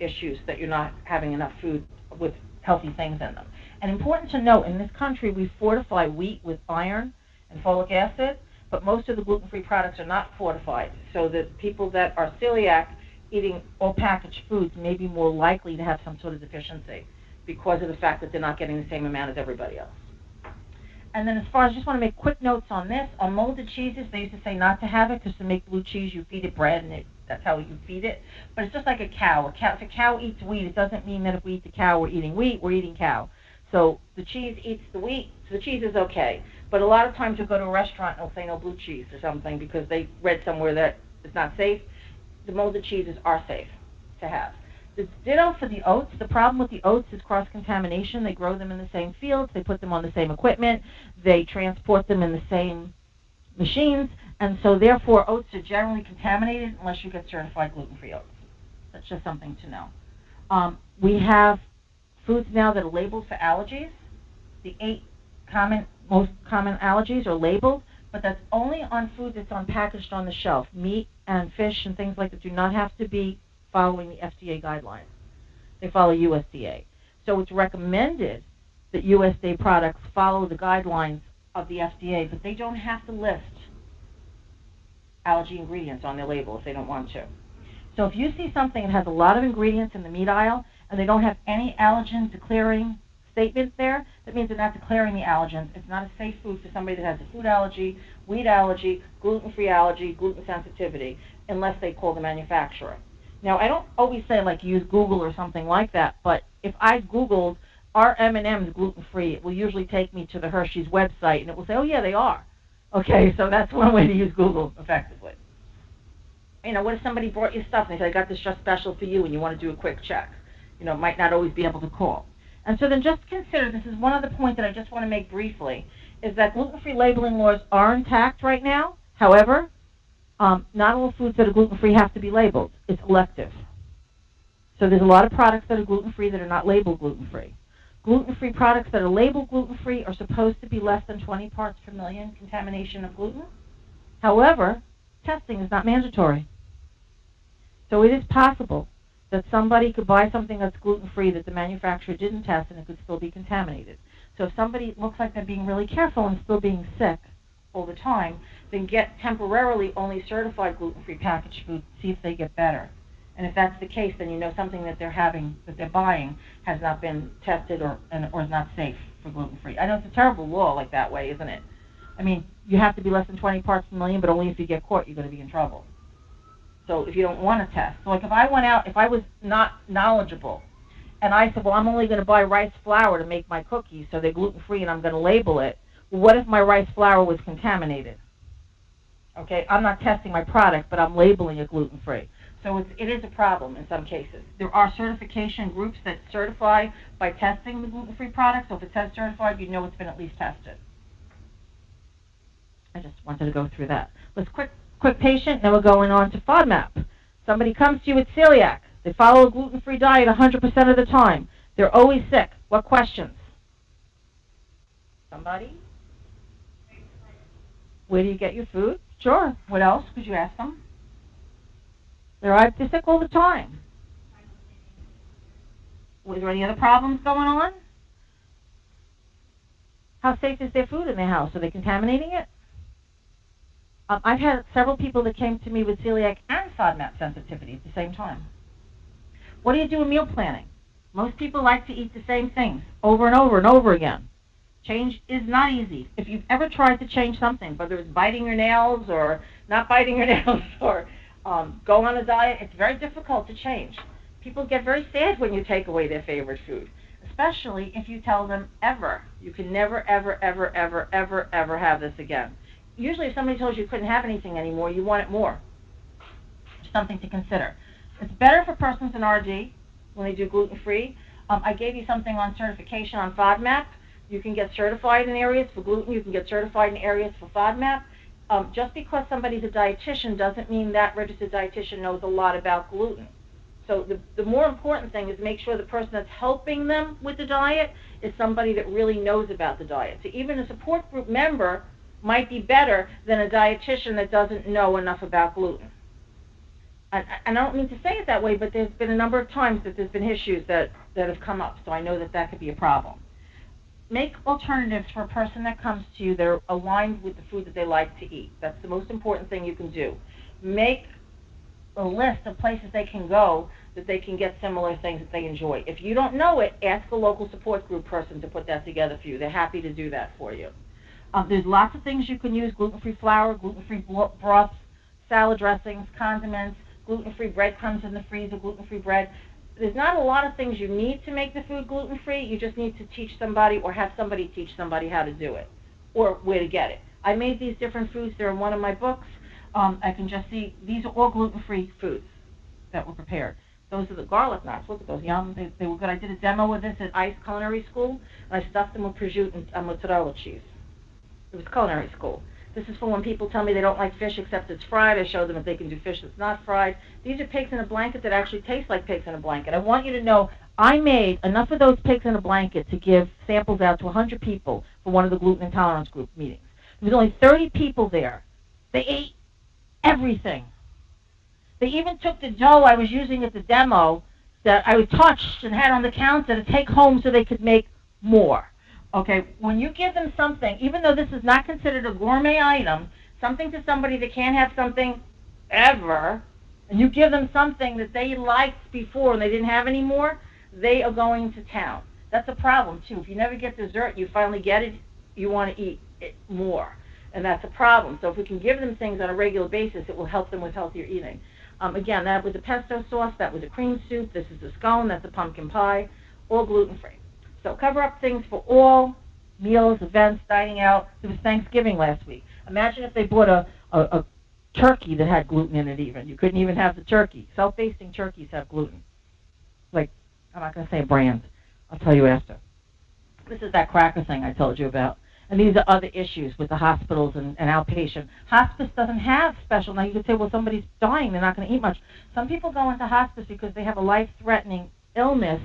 issues that you're not having enough food with healthy things in them. And important to note, in this country, we fortify wheat with iron and folic acid, but most of the gluten-free products are not fortified. So the people that are celiac eating all packaged foods may be more likely to have some sort of deficiency because of the fact that they're not getting the same amount as everybody else. And then as far as, I just want to make quick notes on this, on molded cheeses, they used to say not to have it because to make blue cheese you feed it bread and it that's how you feed it. But it's just like a cow. A cow, if a cow eats wheat, it doesn't mean that if we eat the cow, we're eating wheat. We're eating cow. So the cheese eats the wheat, so the cheese is okay. But a lot of times you'll go to a restaurant and they'll say no blue cheese or something because they read somewhere that it's not safe. The molded cheeses are safe to have. The ditto for the oats. The problem with the oats is cross contamination. They grow them in the same fields. They put them on the same equipment. They transport them in the same machines. And so therefore oats are generally contaminated unless you get certified gluten-free oats. That's just something to know. Um, we have foods now that are labeled for allergies. The eight common, most common allergies are labeled, but that's only on food that's on packaged on the shelf. Meat and fish and things like that do not have to be following the FDA guidelines. They follow USDA. So it's recommended that USDA products follow the guidelines of the FDA, but they don't have to list allergy ingredients on their label if they don't want to. So if you see something that has a lot of ingredients in the meat aisle and they don't have any allergen declaring statements there, that means they're not declaring the allergens. It's not a safe food for somebody that has a food allergy, wheat allergy, gluten-free allergy, gluten sensitivity, unless they call the manufacturer. Now, I don't always say like use Google or something like that, but if I Googled are M&Ms gluten-free, it will usually take me to the Hershey's website, and it will say, oh yeah, they are. Okay, so that's one way to use Google effectively. You know, what if somebody brought you stuff and they said, I got this just special for you and you want to do a quick check? You know, might not always be able to call. And so then just consider, this is one other point that I just want to make briefly, is that gluten-free labeling laws are intact right now. However, um, not all foods that are gluten-free have to be labeled. It's elective. So there's a lot of products that are gluten-free that are not labeled gluten-free. Gluten-free products that are labeled gluten-free are supposed to be less than 20 parts per million contamination of gluten. However, testing is not mandatory. So it is possible that somebody could buy something that's gluten-free that the manufacturer didn't test and it could still be contaminated. So if somebody looks like they're being really careful and still being sick all the time, then get temporarily only certified gluten-free packaged food, see if they get better. And if that's the case, then you know something that they're having, that they're buying, has not been tested or or is not safe for gluten free. I know it's a terrible law like that way, isn't it? I mean, you have to be less than 20 parts per million, but only if you get caught, you're going to be in trouble. So if you don't want to test, so like if I went out, if I was not knowledgeable, and I said, well, I'm only going to buy rice flour to make my cookies, so they're gluten free, and I'm going to label it. What if my rice flour was contaminated? Okay, I'm not testing my product, but I'm labeling it gluten free. So it's, it is a problem in some cases. There are certification groups that certify by testing the gluten-free product. So if it says certified, you know it's been at least tested. I just wanted to go through that. Let's quick, quick patient, then we're going on to FODMAP. Somebody comes to you with celiac. They follow a gluten-free diet 100% of the time. They're always sick. What questions? Somebody? Where do you get your food? Sure. What else could you ask them? They're autistic all the time. Was there any other problems going on? How safe is their food in their house? Are they contaminating it? Um, I've had several people that came to me with celiac and FODMAP sensitivity at the same time. What do you do in meal planning? Most people like to eat the same things over and over and over again. Change is not easy. If you've ever tried to change something, whether it's biting your nails or not biting your nails or um, go on a diet, it's very difficult to change. People get very sad when you take away their favorite food, especially if you tell them ever, you can never, ever, ever, ever, ever, ever have this again. Usually, if somebody tells you you couldn't have anything anymore, you want it more. Something to consider. It's better for persons in RD when they do gluten free. Um, I gave you something on certification on FODMAP. You can get certified in areas for gluten. You can get certified in areas for FODMAP. Um, just because somebody's a dietitian doesn't mean that registered dietitian knows a lot about gluten. So the, the more important thing is make sure the person that's helping them with the diet is somebody that really knows about the diet. So even a support group member might be better than a dietitian that doesn't know enough about gluten. And, and I don't mean to say it that way, but there's been a number of times that there's been issues that, that have come up, so I know that that could be a problem. Make alternatives for a person that comes to you that are aligned with the food that they like to eat. That's the most important thing you can do. Make a list of places they can go that they can get similar things that they enjoy. If you don't know it, ask the local support group person to put that together for you. They're happy to do that for you. Um, there's lots of things you can use: gluten-free flour, gluten-free broths, salad dressings, condiments, gluten-free breadcrumbs in the freezer, gluten-free bread. There's not a lot of things you need to make the food gluten-free. You just need to teach somebody or have somebody teach somebody how to do it or where to get it. I made these different foods. They're in one of my books. Um, I can just see these are all gluten-free foods that were prepared. Those are the garlic knots. Look at those. Yum. They, they were good. I did a demo with this at ICE Culinary School, and I stuffed them with prosciutto and uh, mozzarella cheese. It was culinary school. This is for when people tell me they don't like fish except it's fried. I show them if they can do fish that's not fried. These are pigs in a blanket that actually taste like pigs in a blanket. I want you to know I made enough of those pigs in a blanket to give samples out to 100 people for one of the gluten intolerance group meetings. There was only 30 people there. They ate everything. They even took the dough I was using at the demo that I touched and had on the counter to take home so they could make more. Okay, when you give them something, even though this is not considered a gourmet item, something to somebody that can't have something ever, and you give them something that they liked before and they didn't have anymore, they are going to town. That's a problem too. If you never get dessert, you finally get it, you want to eat it more, and that's a problem. So if we can give them things on a regular basis, it will help them with healthier eating. Um, again, that was a pesto sauce, that was a cream soup, this is a scone, that's a pumpkin pie, all gluten free. So cover up things for all meals, events, dining out. It was Thanksgiving last week. Imagine if they bought a, a, a turkey that had gluten in it even. You couldn't even have the turkey. Self-basting turkeys have gluten. Like, I'm not going to say a brand. I'll tell you after. This is that cracker thing I told you about. And these are other issues with the hospitals and, and outpatient. Hospice doesn't have special. Now you could say, well, somebody's dying, they're not going to eat much. Some people go into hospice because they have a life-threatening illness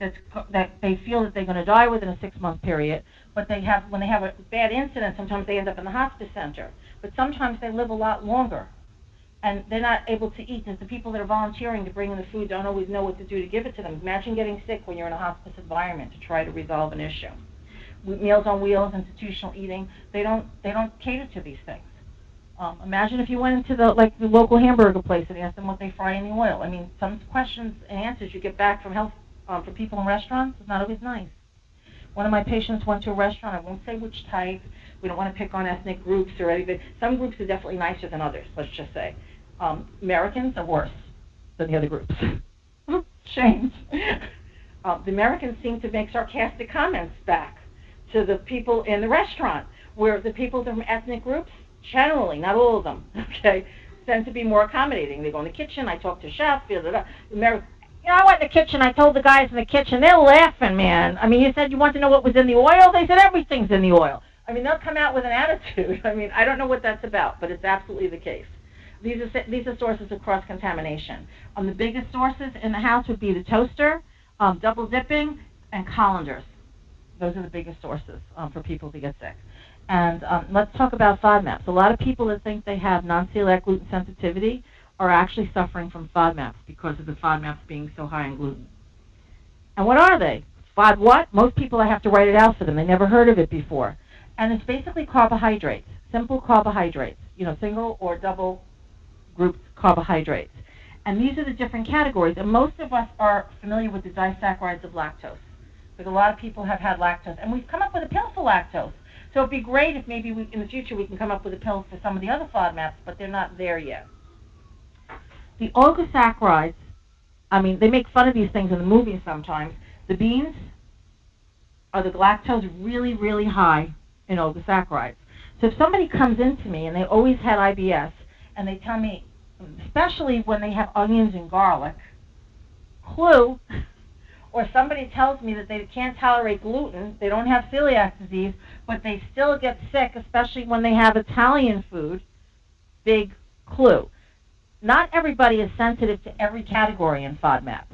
that's that they feel that they're going to die within a six month period, but they have when they have a bad incident, sometimes they end up in the hospice center. But sometimes they live a lot longer, and they're not able to eat because the people that are volunteering to bring in the food don't always know what to do to give it to them. Imagine getting sick when you're in a hospice environment to try to resolve an issue. Meals on Wheels, institutional eating, they don't they don't cater to these things. Um, imagine if you went into the like the local hamburger place and asked them what they fry in the oil. I mean, some questions and answers you get back from health um, for people in restaurants is not always nice. One of my patients went to a restaurant. I won't say which type. We don't want to pick on ethnic groups or anything. Some groups are definitely nicer than others. Let's just say um, Americans are worse than the other groups. Shame. uh, the Americans seem to make sarcastic comments back to the people in the restaurant, where the people from ethnic groups, generally, not all of them, okay, tend to be more accommodating. They go in the kitchen. I talk to chef. Blah, blah, blah. Ameri- know, I went in the kitchen. I told the guys in the kitchen. They're laughing, man. I mean, you said you want to know what was in the oil. They said everything's in the oil. I mean, they'll come out with an attitude. I mean, I don't know what that's about, but it's absolutely the case. These are these are sources of cross contamination. Um, the biggest sources in the house would be the toaster, um, double dipping, and colanders. Those are the biggest sources um, for people to get sick. And um, let's talk about FODMAPs. A lot of people that think they have non-celiac gluten sensitivity are actually suffering from FODMAPs because of the FODMAPs being so high in gluten. And what are they? FOD what? Most people I have to write it out for them. They never heard of it before. And it's basically carbohydrates, simple carbohydrates, you know, single or double grouped carbohydrates. And these are the different categories. And most of us are familiar with the disaccharides of lactose. Because a lot of people have had lactose. And we've come up with a pill for lactose. So it'd be great if maybe we, in the future we can come up with a pill for some of the other FODMAPs, but they're not there yet. The oligosaccharides, I mean, they make fun of these things in the movies sometimes. The beans are the galactose really, really high in oligosaccharides. So if somebody comes into me and they always had IBS and they tell me, especially when they have onions and garlic, clue, or somebody tells me that they can't tolerate gluten, they don't have celiac disease, but they still get sick, especially when they have Italian food, big clue. Not everybody is sensitive to every category in FODMAP.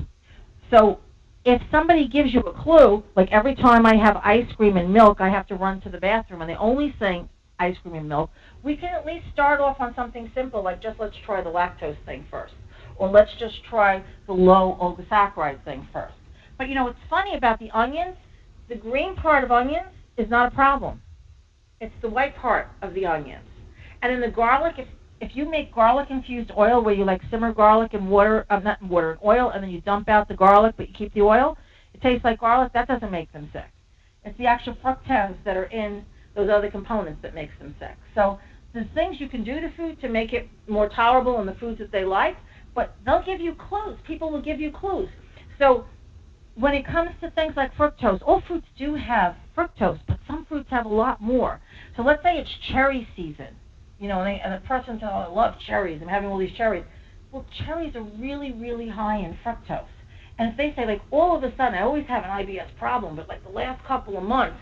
So if somebody gives you a clue, like every time I have ice cream and milk, I have to run to the bathroom, and they only say ice cream and milk, we can at least start off on something simple, like just let's try the lactose thing first, or let's just try the low oligosaccharide thing first. But you know what's funny about the onions? The green part of onions is not a problem. It's the white part of the onions. And in the garlic, if if you make garlic infused oil where you like simmer garlic and water, uh, not water and oil, and then you dump out the garlic but you keep the oil, it tastes like garlic. That doesn't make them sick. It's the actual fructose that are in those other components that makes them sick. So there's things you can do to food to make it more tolerable in the foods that they like, but they'll give you clues. People will give you clues. So when it comes to things like fructose, all fruits do have fructose, but some fruits have a lot more. So let's say it's cherry season you know, and, they, and the person says, oh, I love cherries. I'm having all these cherries. Well, cherries are really, really high in fructose. And if they say, like, all of a sudden, I always have an IBS problem, but like the last couple of months,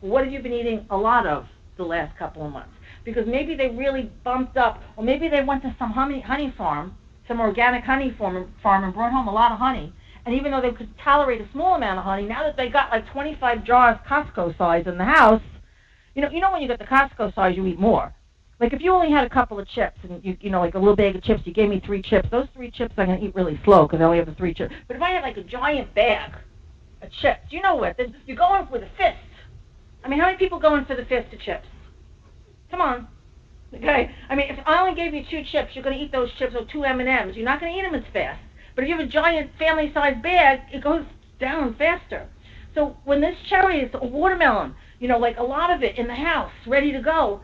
what have you been eating a lot of the last couple of months? Because maybe they really bumped up, or maybe they went to some honey, honey farm, some organic honey farm, farm and brought home a lot of honey. And even though they could tolerate a small amount of honey, now that they got like 25 jars Costco size in the house, you know, you know when you get the Costco size, you eat more. Like if you only had a couple of chips and you you know like a little bag of chips, you gave me three chips. Those three chips I'm gonna eat really slow because I only have the three chips. But if I had like a giant bag of chips, you know what? Then you're going with a fist. I mean, how many people going for the fist of chips? Come on. Okay. I mean, if I only gave you two chips, you're gonna eat those chips or two M and M's. You're not gonna eat them as fast. But if you have a giant family-sized bag, it goes down faster. So when this cherry is a watermelon, you know, like a lot of it in the house, ready to go,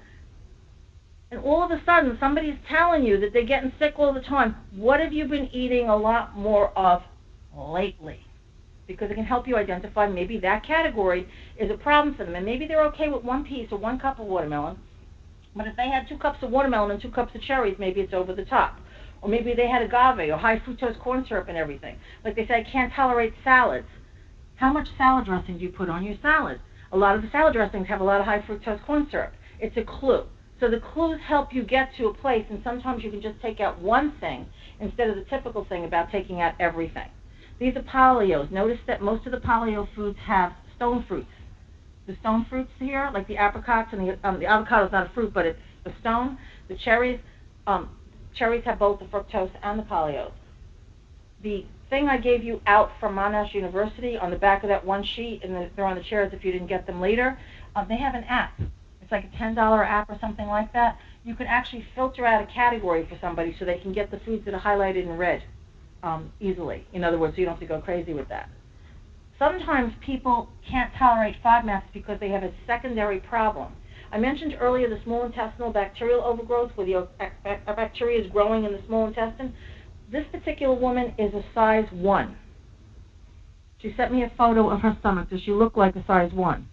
and all of a sudden somebody's telling you that they're getting sick all the time, what have you been eating a lot more of lately? Because it can help you identify maybe that category is a problem for them. And maybe they're okay with one piece or one cup of watermelon, but if they had two cups of watermelon and two cups of cherries, maybe it's over the top. Or maybe they had agave or high fructose corn syrup and everything. Like they say, I can't tolerate salads. How much salad dressing do you put on your salad? A lot of the salad dressings have a lot of high fructose corn syrup. It's a clue. So the clues help you get to a place, and sometimes you can just take out one thing instead of the typical thing about taking out everything. These are polyols. Notice that most of the polyol foods have stone fruits. The stone fruits here, like the apricots and the um, the avocado is not a fruit, but it's a stone. The cherries, um, cherries have both the fructose and the polyols. The thing I gave you out from Monash University on the back of that one sheet, and they're on the chairs if you didn't get them later. Um, they have an app it's like a $10 app or something like that, you can actually filter out a category for somebody so they can get the foods that are highlighted in red um, easily. In other words, you don't have to go crazy with that. Sometimes people can't tolerate FODMAPs because they have a secondary problem. I mentioned earlier the small intestinal bacterial overgrowth where the bacteria is growing in the small intestine. This particular woman is a size 1. She sent me a photo of her stomach. Does she look like a size 1?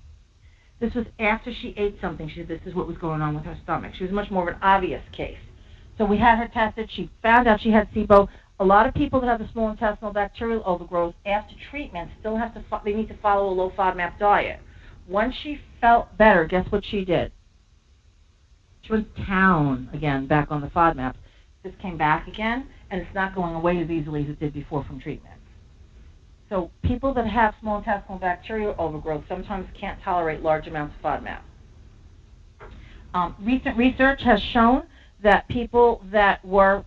This was after she ate something. She said this is what was going on with her stomach. She was much more of an obvious case. So we had her tested. She found out she had SIBO. A lot of people that have the small intestinal bacterial overgrowth after treatment still have to they need to follow a low FODMAP diet. Once she felt better, guess what she did? She went down again, back on the FODMAP. This came back again, and it's not going away as easily as it did before from treatment. So people that have small intestinal bacterial overgrowth sometimes can't tolerate large amounts of FODMAP. Um, recent research has shown that people that were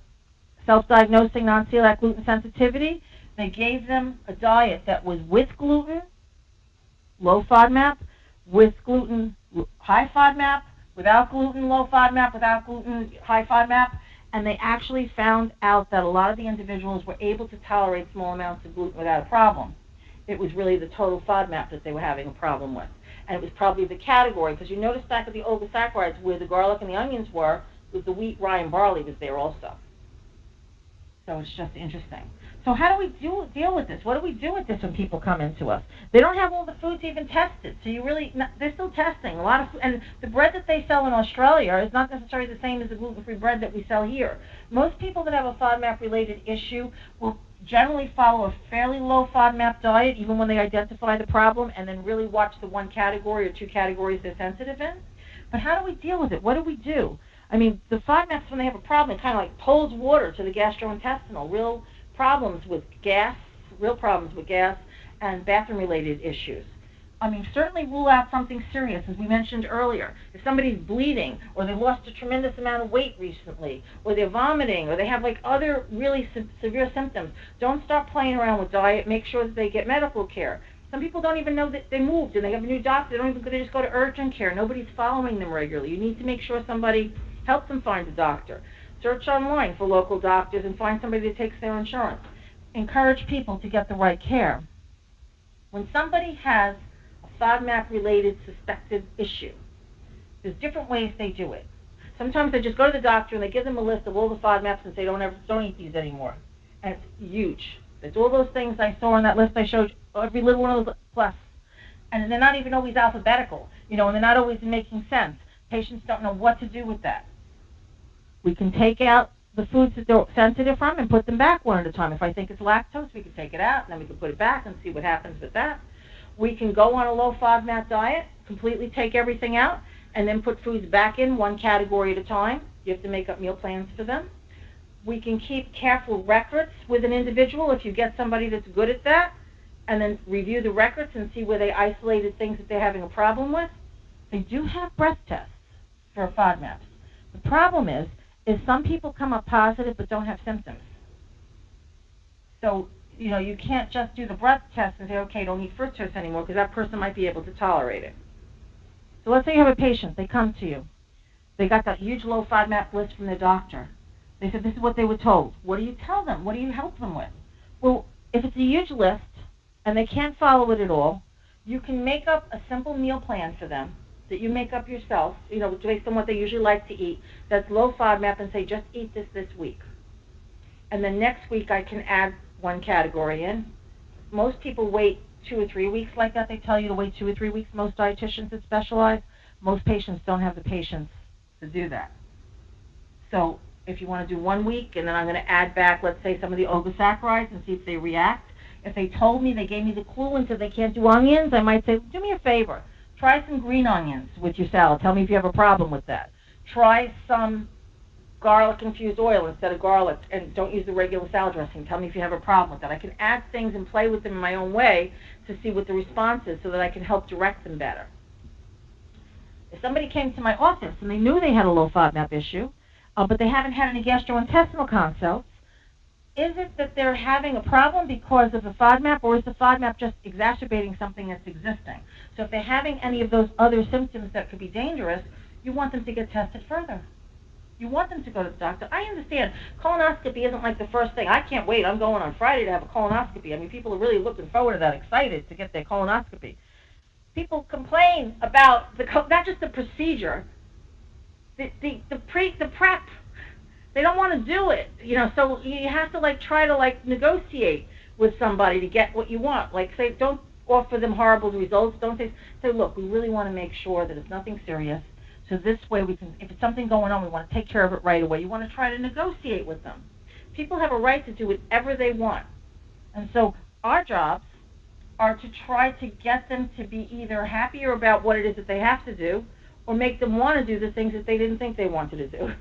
self-diagnosing non-celiac gluten sensitivity, They gave them a diet that was with gluten, low FODMAP, with gluten, high FODMAP, without gluten, low FODMAP, without gluten, high FODMAP, and they actually found out that a lot of the individuals were able to tolerate small amounts of gluten without a problem. It was really the total FODMAP that they were having a problem with. And it was probably the category, because you notice back at the oligosaccharides where the garlic and the onions were, was the wheat, rye, and barley was there also. So it's just interesting. So how do we do, deal with this? What do we do with this when people come into us? They don't have all the foods even tested, so you really they're still testing a lot of and the bread that they sell in Australia is not necessarily the same as the gluten-free bread that we sell here. Most people that have a FODMAP-related issue will generally follow a fairly low FODMAP diet, even when they identify the problem, and then really watch the one category or two categories they're sensitive in. But how do we deal with it? What do we do? I mean, the FODMAPs, when they have a problem, it kind of like pulls water to the gastrointestinal. Real problems with gas, real problems with gas, and bathroom-related issues. I mean, certainly rule out something serious, as we mentioned earlier. If somebody's bleeding, or they lost a tremendous amount of weight recently, or they're vomiting, or they have like other really se- severe symptoms, don't start playing around with diet. Make sure that they get medical care. Some people don't even know that they moved and they have a new doctor. They don't even they just go to urgent care. Nobody's following them regularly. You need to make sure somebody helps them find a doctor. Search online for local doctors and find somebody that takes their insurance. Encourage people to get the right care. When somebody has a FODMAP related suspected issue. There's different ways they do it. Sometimes they just go to the doctor and they give them a list of all the FODMAPs and say, don't ever, don't eat these anymore. And it's huge. It's all those things I saw on that list I showed, every little one of those plus. And they're not even always alphabetical, you know, and they're not always making sense. Patients don't know what to do with that. We can take out the foods that they're sensitive from and put them back one at a time. If I think it's lactose, we can take it out and then we can put it back and see what happens with that. We can go on a low FODMAP diet, completely take everything out, and then put foods back in one category at a time. You have to make up meal plans for them. We can keep careful records with an individual if you get somebody that's good at that, and then review the records and see where they isolated things that they're having a problem with. They do have breath tests for FODMAPs. The problem is, is some people come up positive but don't have symptoms. So you know, you can't just do the breath test and say, okay, don't eat fructose anymore, because that person might be able to tolerate it. So let's say you have a patient, they come to you. They got that huge low FODMAP list from their doctor. They said this is what they were told. What do you tell them? What do you help them with? Well, if it's a huge list and they can't follow it at all, you can make up a simple meal plan for them that you make up yourself, you know, based on what they usually like to eat, that's low FODMAP and say, just eat this this week. And then next week I can add one category in. Most people wait two or three weeks like that. They tell you to wait two or three weeks. Most dietitians that specialize, most patients don't have the patience to do that. So if you want to do one week, and then I'm going to add back, let's say, some of the oligosaccharides and see if they react. If they told me, they gave me the clue and said they can't do onions, I might say, do me a favor. Try some green onions with your salad. Tell me if you have a problem with that. Try some garlic infused oil instead of garlic and don't use the regular salad dressing. Tell me if you have a problem with that. I can add things and play with them in my own way to see what the response is so that I can help direct them better. If somebody came to my office and they knew they had a low FODMAP issue, uh, but they haven't had any gastrointestinal consults, is it that they're having a problem because of the FODMAP, or is the FODMAP just exacerbating something that's existing? So if they're having any of those other symptoms that could be dangerous, you want them to get tested further. You want them to go to the doctor. I understand colonoscopy isn't like the first thing. I can't wait. I'm going on Friday to have a colonoscopy. I mean, people are really looking forward to that, excited to get their colonoscopy. People complain about the not just the procedure, the the the pre the prep. They don't want to do it, you know. So you have to like try to like negotiate with somebody to get what you want. Like say, don't offer them horrible results. Don't say, say, look, we really want to make sure that it's nothing serious so this way we can, if it's something going on, we want to take care of it right away. You want to try to negotiate with them. People have a right to do whatever they want. And so our jobs are to try to get them to be either happier about what it is that they have to do or make them want to do the things that they didn't think they wanted to do.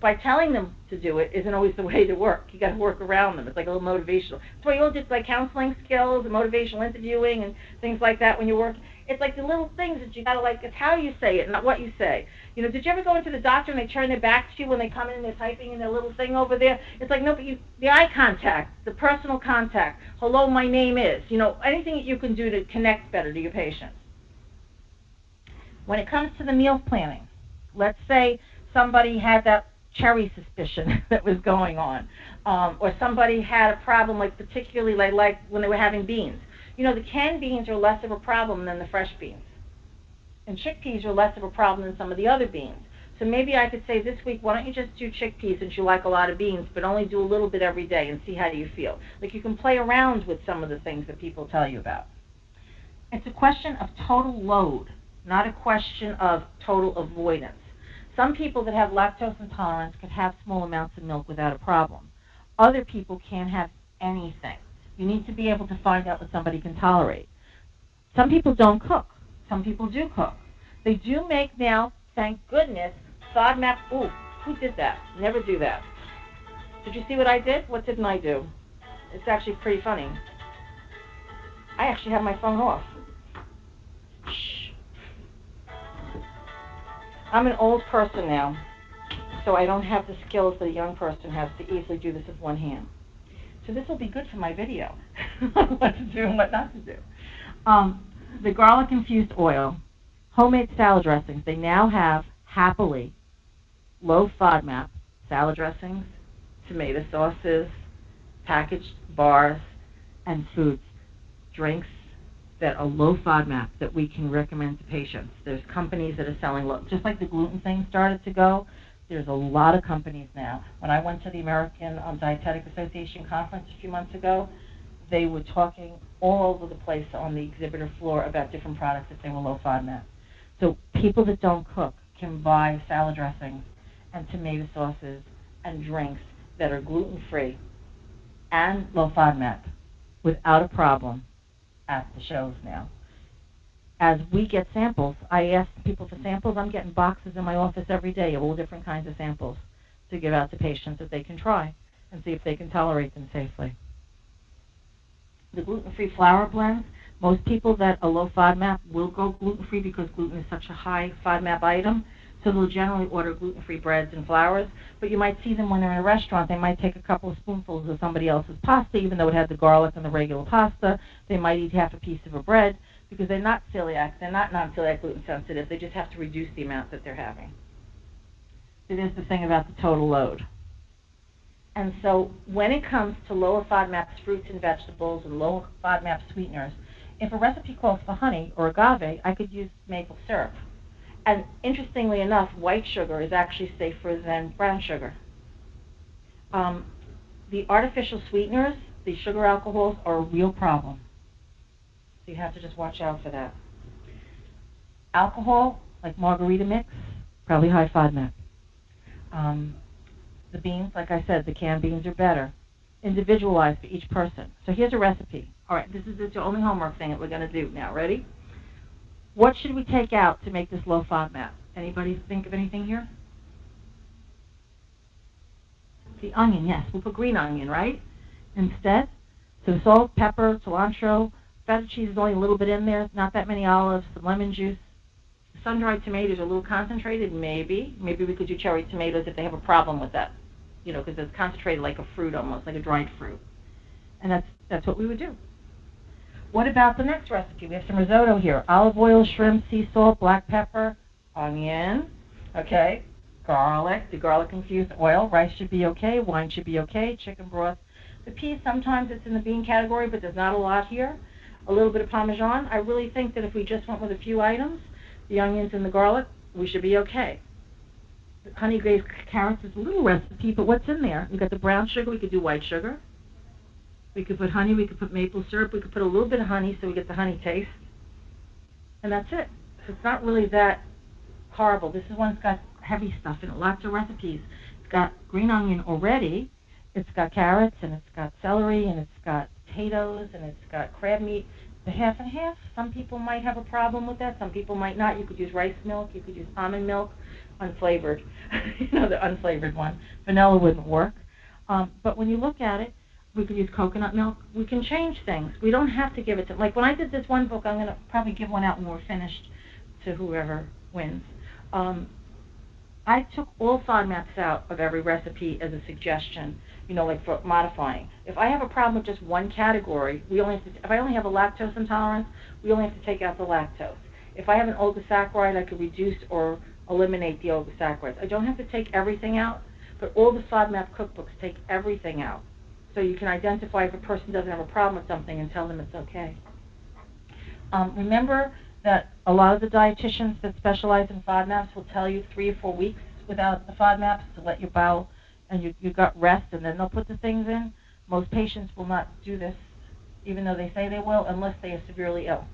By telling them to do it isn't always the way to work. You got to work around them. It's like a little motivational. That's why you all just like counseling skills and motivational interviewing and things like that when you work It's like the little things that you gotta like. It's how you say it, not what you say. You know, did you ever go into the doctor and they turn their back to you when they come in and they're typing in their little thing over there? It's like no, but you the eye contact, the personal contact. Hello, my name is. You know, anything that you can do to connect better to your patients. When it comes to the meal planning, let's say somebody had that cherry suspicion that was going on, um, or somebody had a problem, like particularly like, like when they were having beans. You know, the canned beans are less of a problem than the fresh beans, and chickpeas are less of a problem than some of the other beans. So maybe I could say this week, why don't you just do chickpeas since you like a lot of beans, but only do a little bit every day and see how you feel. Like you can play around with some of the things that people tell you about. It's a question of total load, not a question of total avoidance. Some people that have lactose intolerance could have small amounts of milk without a problem. Other people can't have anything. You need to be able to find out what somebody can tolerate. Some people don't cook. Some people do cook. They do make now, thank goodness, FODMAP. Ooh, who did that? Never do that. Did you see what I did? What didn't I do? It's actually pretty funny. I actually have my phone off. I'm an old person now, so I don't have the skills that a young person has to easily do this with one hand. So this will be good for my video, what to do and what not to do. Um, the garlic infused oil, homemade salad dressings, they now have happily low FODMAP salad dressings, tomato sauces, packaged bars, and foods, drinks that a low FODMAP that we can recommend to patients. There's companies that are selling low, just like the gluten thing started to go. There's a lot of companies now. When I went to the American um, Dietetic Association conference a few months ago, they were talking all over the place on the exhibitor floor about different products if they were low FODMAP. So people that don't cook can buy salad dressings and tomato sauces and drinks that are gluten free and low FODMAP without a problem at the shows now as we get samples, I ask people for samples. I'm getting boxes in my office every day of all different kinds of samples to give out to patients that they can try and see if they can tolerate them safely. The gluten-free flour blends, most people that are low FODMAP will go gluten-free because gluten is such a high FODMAP item. So they'll generally order gluten-free breads and flours, but you might see them when they're in a restaurant. They might take a couple of spoonfuls of somebody else's pasta, even though it had the garlic and the regular pasta. They might eat half a piece of a bread because they're not celiac, they're not non-celiac gluten sensitive. They just have to reduce the amount that they're having. It is the thing about the total load. And so when it comes to lower FODMAPs fruits and vegetables and lower FODMAP sweeteners, if a recipe calls for honey or agave, I could use maple syrup. And interestingly enough, white sugar is actually safer than brown sugar. Um, the artificial sweeteners, the sugar alcohols, are a real problem So you have to just watch out for that. Alcohol, like margarita mix, probably high FODMAP. Um, the beans, like I said, the canned beans are better. Individualized for each person. So here's a recipe. All right, this is the only homework thing that we're going to do now. Ready? What should we take out to make this low FODMAP? Anybody think of anything here? The onion, yes. We'll put green onion, right? Instead. So salt, pepper, cilantro, feta cheese is only a little bit in there, not that many olives, some lemon juice. Sun-dried tomatoes are a little concentrated, maybe. Maybe we could do cherry tomatoes if they have a problem with that, you know, because it's concentrated like a fruit almost, like a dried fruit. And that's that's what we would do. What about the next recipe? We have some risotto here. Olive oil, shrimp, sea salt, black pepper, onion, okay, garlic, the garlic infused oil. Rice should be okay. Wine should be okay. Chicken broth. The peas, sometimes it's in the bean category, but there's not a lot here a little bit of Parmesan. I really think that if we just went with a few items, the onions and the garlic, we should be okay. The honey glazed carrots is a little recipe, but what's in there? We've got the brown sugar. We could do white sugar. We could put honey. We could put maple syrup. We could put a little bit of honey so we get the honey taste. And that's it. So it's not really that horrible. This is one that's got heavy stuff in it, lots of recipes. It's got green onion already. It's got carrots and it's got celery and it's got potatoes and it's got crab meat. The half and half. Some people might have a problem with that. Some people might not. You could use rice milk. You could use almond milk, unflavored. you know, the unflavored one. Vanilla wouldn't work. Um, but when you look at it, we could use coconut milk. We can change things. We don't have to give it to like when I did this one book. I'm gonna probably give one out when we're finished to whoever wins. Um, I took all FODMAPs out of every recipe as a suggestion, you know, like for modifying. If I have a problem with just one category, we only have to, if I only have a lactose intolerance, we only have to take out the lactose. If I have an oligosaccharide, I could reduce or eliminate the oligosaccharides. I don't have to take everything out, but all the FODMAP cookbooks take everything out. So you can identify if a person doesn't have a problem with something and tell them it's okay. Um, remember that a lot of the dietitians that specialize in FODMAPs will tell you three or four weeks without the FODMAPs to let your bowel and your, your gut rest, and then they'll put the things in. Most patients will not do this, even though they say they will, unless they are severely ill.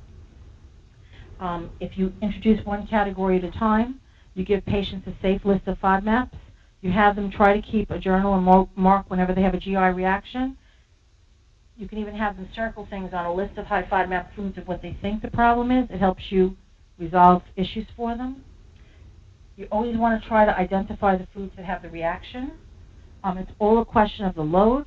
Um, if you introduce one category at a time, you give patients a safe list of FODMAPs. You have them try to keep a journal and mark whenever they have a GI reaction. You can even have them circle things on a list of high FODMAP foods of what they think the problem is. It helps you resolve issues for them. You always want to try to identify the foods that have the reaction. Um, it's all a question of the load.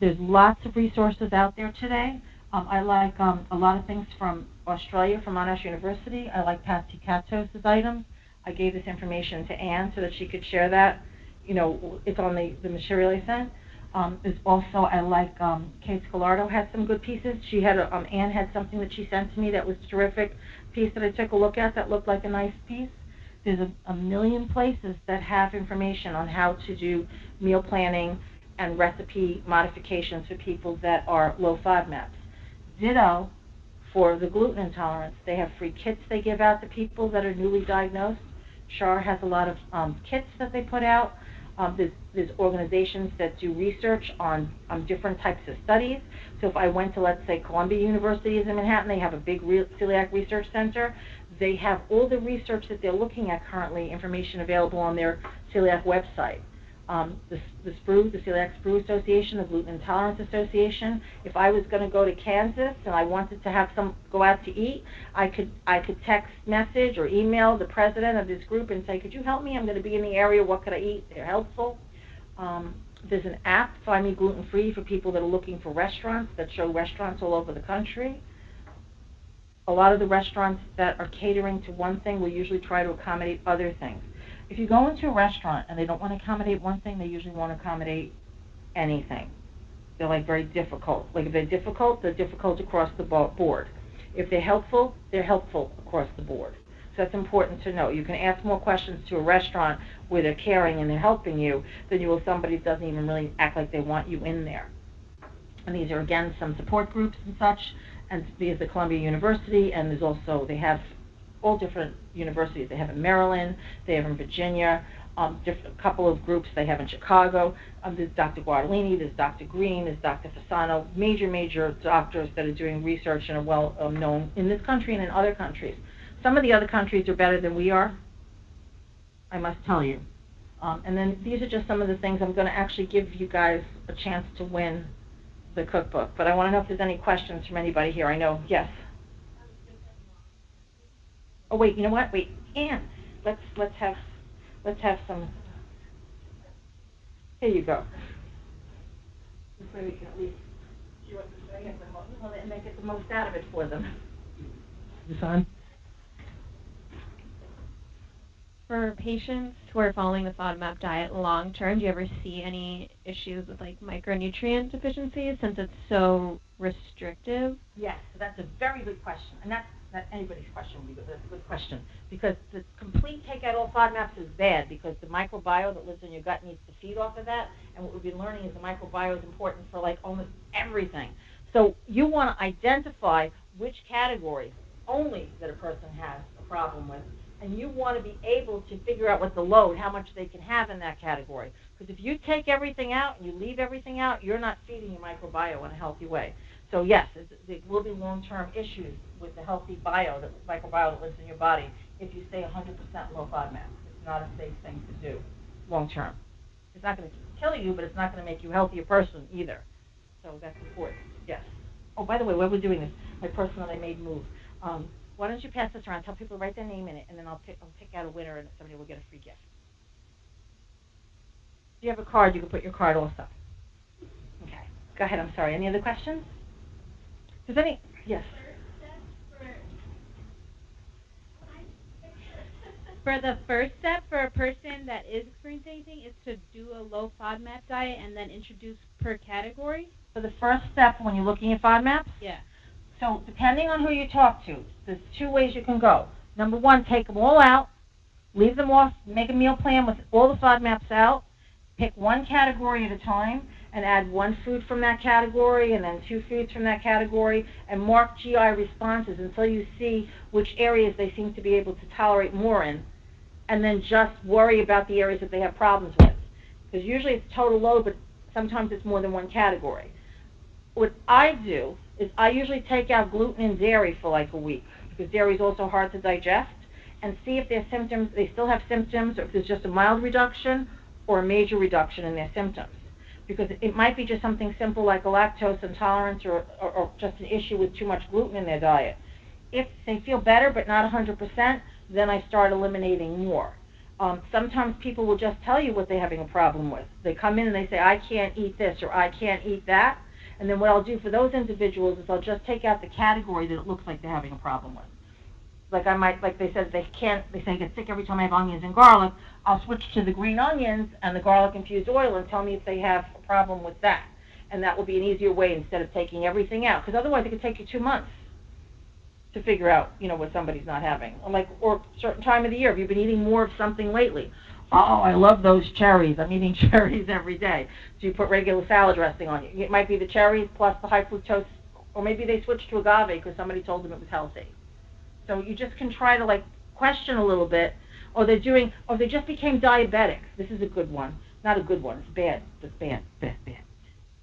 There's lots of resources out there today. Um, I like um, a lot of things from Australia, from Monash University. I like Patsy Catsos' items. I gave this information to Anne so that she could share that. You know, it's on the, the material I sent. Um, there's also, I like um, Kate Scarlata has some good pieces. She had, a, um, Anne had something that she sent to me that was terrific piece that I took a look at that looked like a nice piece. There's a, a million places that have information on how to do meal planning and recipe modifications for people that are low FODMAPs. Ditto for the gluten intolerance. They have free kits they give out to people that are newly diagnosed. Schär has a lot of um, kits that they put out. Um, there's, there's organizations that do research on, on different types of studies. So if I went to, let's say, Columbia University is in Manhattan, they have a big celiac research center. They have all the research that they're looking at currently, information available on their celiac website um, the, the Sprue, the Celiac Sprue Association, the Gluten Intolerance Association. If I was going to go to Kansas and I wanted to have some go out to eat, I could I could text message or email the president of this group and say, could you help me? I'm going to be in the area. What could I eat? They're helpful. Um, there's an app, Find Me Gluten Free, for people that are looking for restaurants that show restaurants all over the country. A lot of the restaurants that are catering to one thing will usually try to accommodate other things if you go into a restaurant and they don't want to accommodate one thing, they usually won't accommodate anything. They're like very difficult. Like if they're difficult, they're difficult across the board. If they're helpful, they're helpful across the board. So that's important to know. You can ask more questions to a restaurant where they're caring and they're helping you than you will somebody that doesn't even really act like they want you in there. And these are again some support groups and such. And there's the Columbia University, and there's also they have all different universities. They have in Maryland, they have in Virginia, um, a couple of groups they have in Chicago. Um, there's Dr. Guandalini, there's Dr. Green, there's Dr. Fasano, major, major doctors that are doing research and are well um, known in this country and in other countries. Some of the other countries are better than we are, I must tell you. Um, and then these are just some of the things I'm going to actually give you guys a chance to win the cookbook. But I want to know if there's any questions from anybody here. I know, yes. Oh wait, you know what? Wait, Anne, let's let's have let's have some. Here you go. This way we can at least see what they're saying and make it the most out of it for them. This on? For patients who are following the FODMAP diet long term, do you ever see any issues with like micronutrient deficiencies since it's so restrictive? Yes, so that's a very good question, and that's that anybody's question would be good. That's a good question because the complete take out all FODMAPs is bad because the microbiome that lives in your gut needs to feed off of that. And what we've been learning is the microbiome is important for like almost everything. So you want to identify which categories only that a person has a problem with, and you want to be able to figure out what the load, how much they can have in that category. Because if you take everything out and you leave everything out, you're not feeding your microbiome in a healthy way. So yes, there will be long-term issues with the healthy bio, the microbiome that lives in your body, if you stay 100% low FODMAP. It's not a safe thing to do long-term. It's not going to kill you, but it's not going to make you a healthier person either. So that's important. Yes. Oh, by the way, while we're doing this, my person that I made move. Um, why don't you pass this around? Tell people to write their name in it, and then I'll pick, I'll pick out a winner, and somebody will get a free gift. If you have a card, you can put your card also. Okay. Go ahead, I'm sorry. Any other questions? Does any, yes. For the first step for a person that is experiencing anything is to do a low FODMAP diet and then introduce per category. So the first step when you're looking at FODMAPs, Yeah. so depending on who you talk to, there's two ways you can go. Number one, take them all out, leave them off, make a meal plan with all the FODMAPs out, pick one category at a time, and add one food from that category and then two foods from that category, and mark GI responses until you see which areas they seem to be able to tolerate more in, and then just worry about the areas that they have problems with. Because usually it's total load, but sometimes it's more than one category. What I do is I usually take out gluten and dairy for like a week because dairy is also hard to digest and see if their symptoms they still have symptoms or if there's just a mild reduction or a major reduction in their symptoms because it might be just something simple like a lactose intolerance or, or, or just an issue with too much gluten in their diet. If they feel better but not 100%, then I start eliminating more. Um, sometimes people will just tell you what they're having a problem with. They come in and they say, I can't eat this or I can't eat that. And then what I'll do for those individuals is I'll just take out the category that it looks like they're having a problem with. Like I might, like they said, they can't, they say I get sick every time I have onions and garlic. I'll switch to the green onions and the garlic infused oil and tell me if they have a problem with that. And that will be an easier way instead of taking everything out. Because otherwise it could take you two months to figure out, you know, what somebody's not having. Or like, or certain time of the year. Have you been eating more of something lately? Oh, I love those cherries. I'm eating cherries every day. So you put regular salad dressing on it. It might be the cherries plus the high fructose, or maybe they switched to agave because somebody told them it was healthy. So you just can try to like question a little bit, or they're doing, or they just became diabetic. This is a good one. Not a good one. It's bad. It's bad, bad, bad.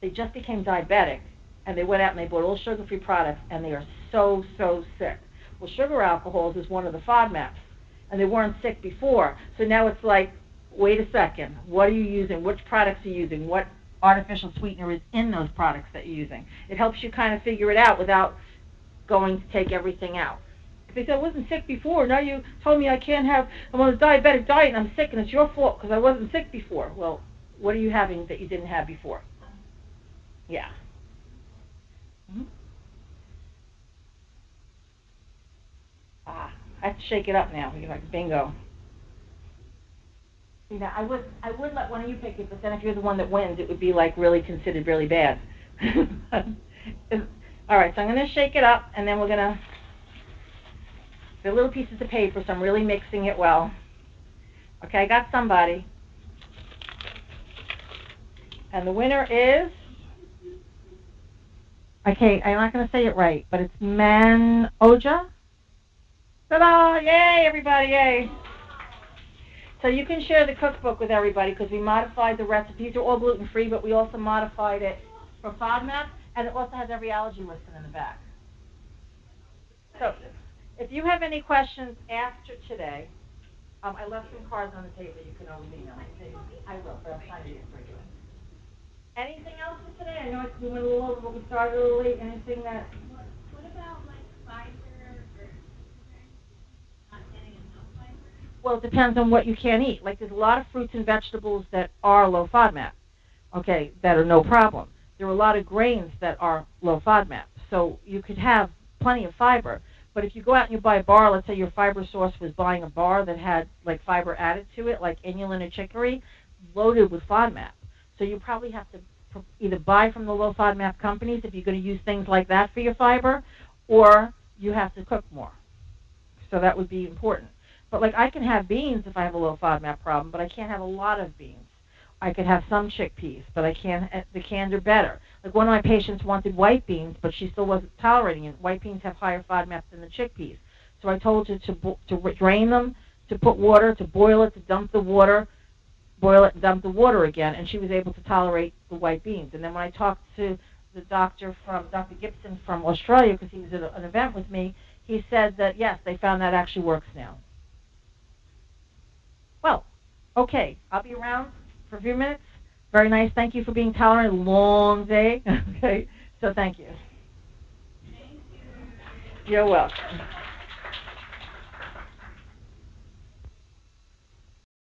They just became diabetic, and they went out and they bought all sugar-free products, and they are so so sick. Well, sugar alcohols is one of the FODMAPs, and they weren't sick before. So now it's like, wait a second, what are you using? Which products are you using? What artificial sweetener is in those products that you're using? It helps you kind of figure it out without going to take everything out. Said I wasn't sick before, now you told me I can't have, I'm on a diabetic diet and I'm sick and it's your fault because I wasn't sick before. Well, what are you having that you didn't have before? Yeah. hmm Ah, I have to shake it up now. You're like bingo. See now, I would I would let one of you pick it, but then if you're the one that wins, it would be like really considered really bad. All right, so I'm gonna shake it up, and then we're gonna the little pieces of paper, so I'm really mixing it well. Okay, I got somebody. And the winner is Okay, I'm not going to say it right, but it's Man Oja. Ta-da! Yay, everybody! Yay! So you can share the cookbook with everybody because we modified the recipes. They're all gluten free, but we also modified it for FODMAP, and it also has every allergy listed in the back. So if you have any questions after today, um, I left some cards on the table. You can always email me. I will, but I'm trying to it for you. Anything else for today? I know it's we went a little over, but we started a little late. Anything that What about like fiber or not getting enough fiber? Well, it depends on what you can eat. Like there's a lot of fruits and vegetables that are low FODMAP, okay, that are no problem. There are a lot of grains that are low FODMAP, so you could have plenty of fiber. But if you go out and you buy a bar, let's say your fiber source was buying a bar that had like fiber added to it, like inulin or chicory, loaded with FODMAP. So you probably have to either buy from the low FODMAP companies if you're going to use things like that for your fiber, or you have to cook more. So that would be important. But like I can have beans if I have a low FODMAP problem, but I can't have a lot of beans. I could have some chickpeas, but I can't. eh, The canned are better. Like one of my patients wanted white beans, but she still wasn't tolerating it. White beans have higher FODMAP than the chickpeas, so I told her to to drain them, to put water, to boil it, to dump the water, boil it, and dump the water again, and she was able to tolerate the white beans. And then when I talked to the doctor from Dr. Gibson from Australia, because he was at a, an event with me, he said that yes, they found that actually works now. Well, okay, I'll be around for a few minutes. Very nice. Thank you for being tolerant. Long day. okay, so thank you. Thank you. You're welcome.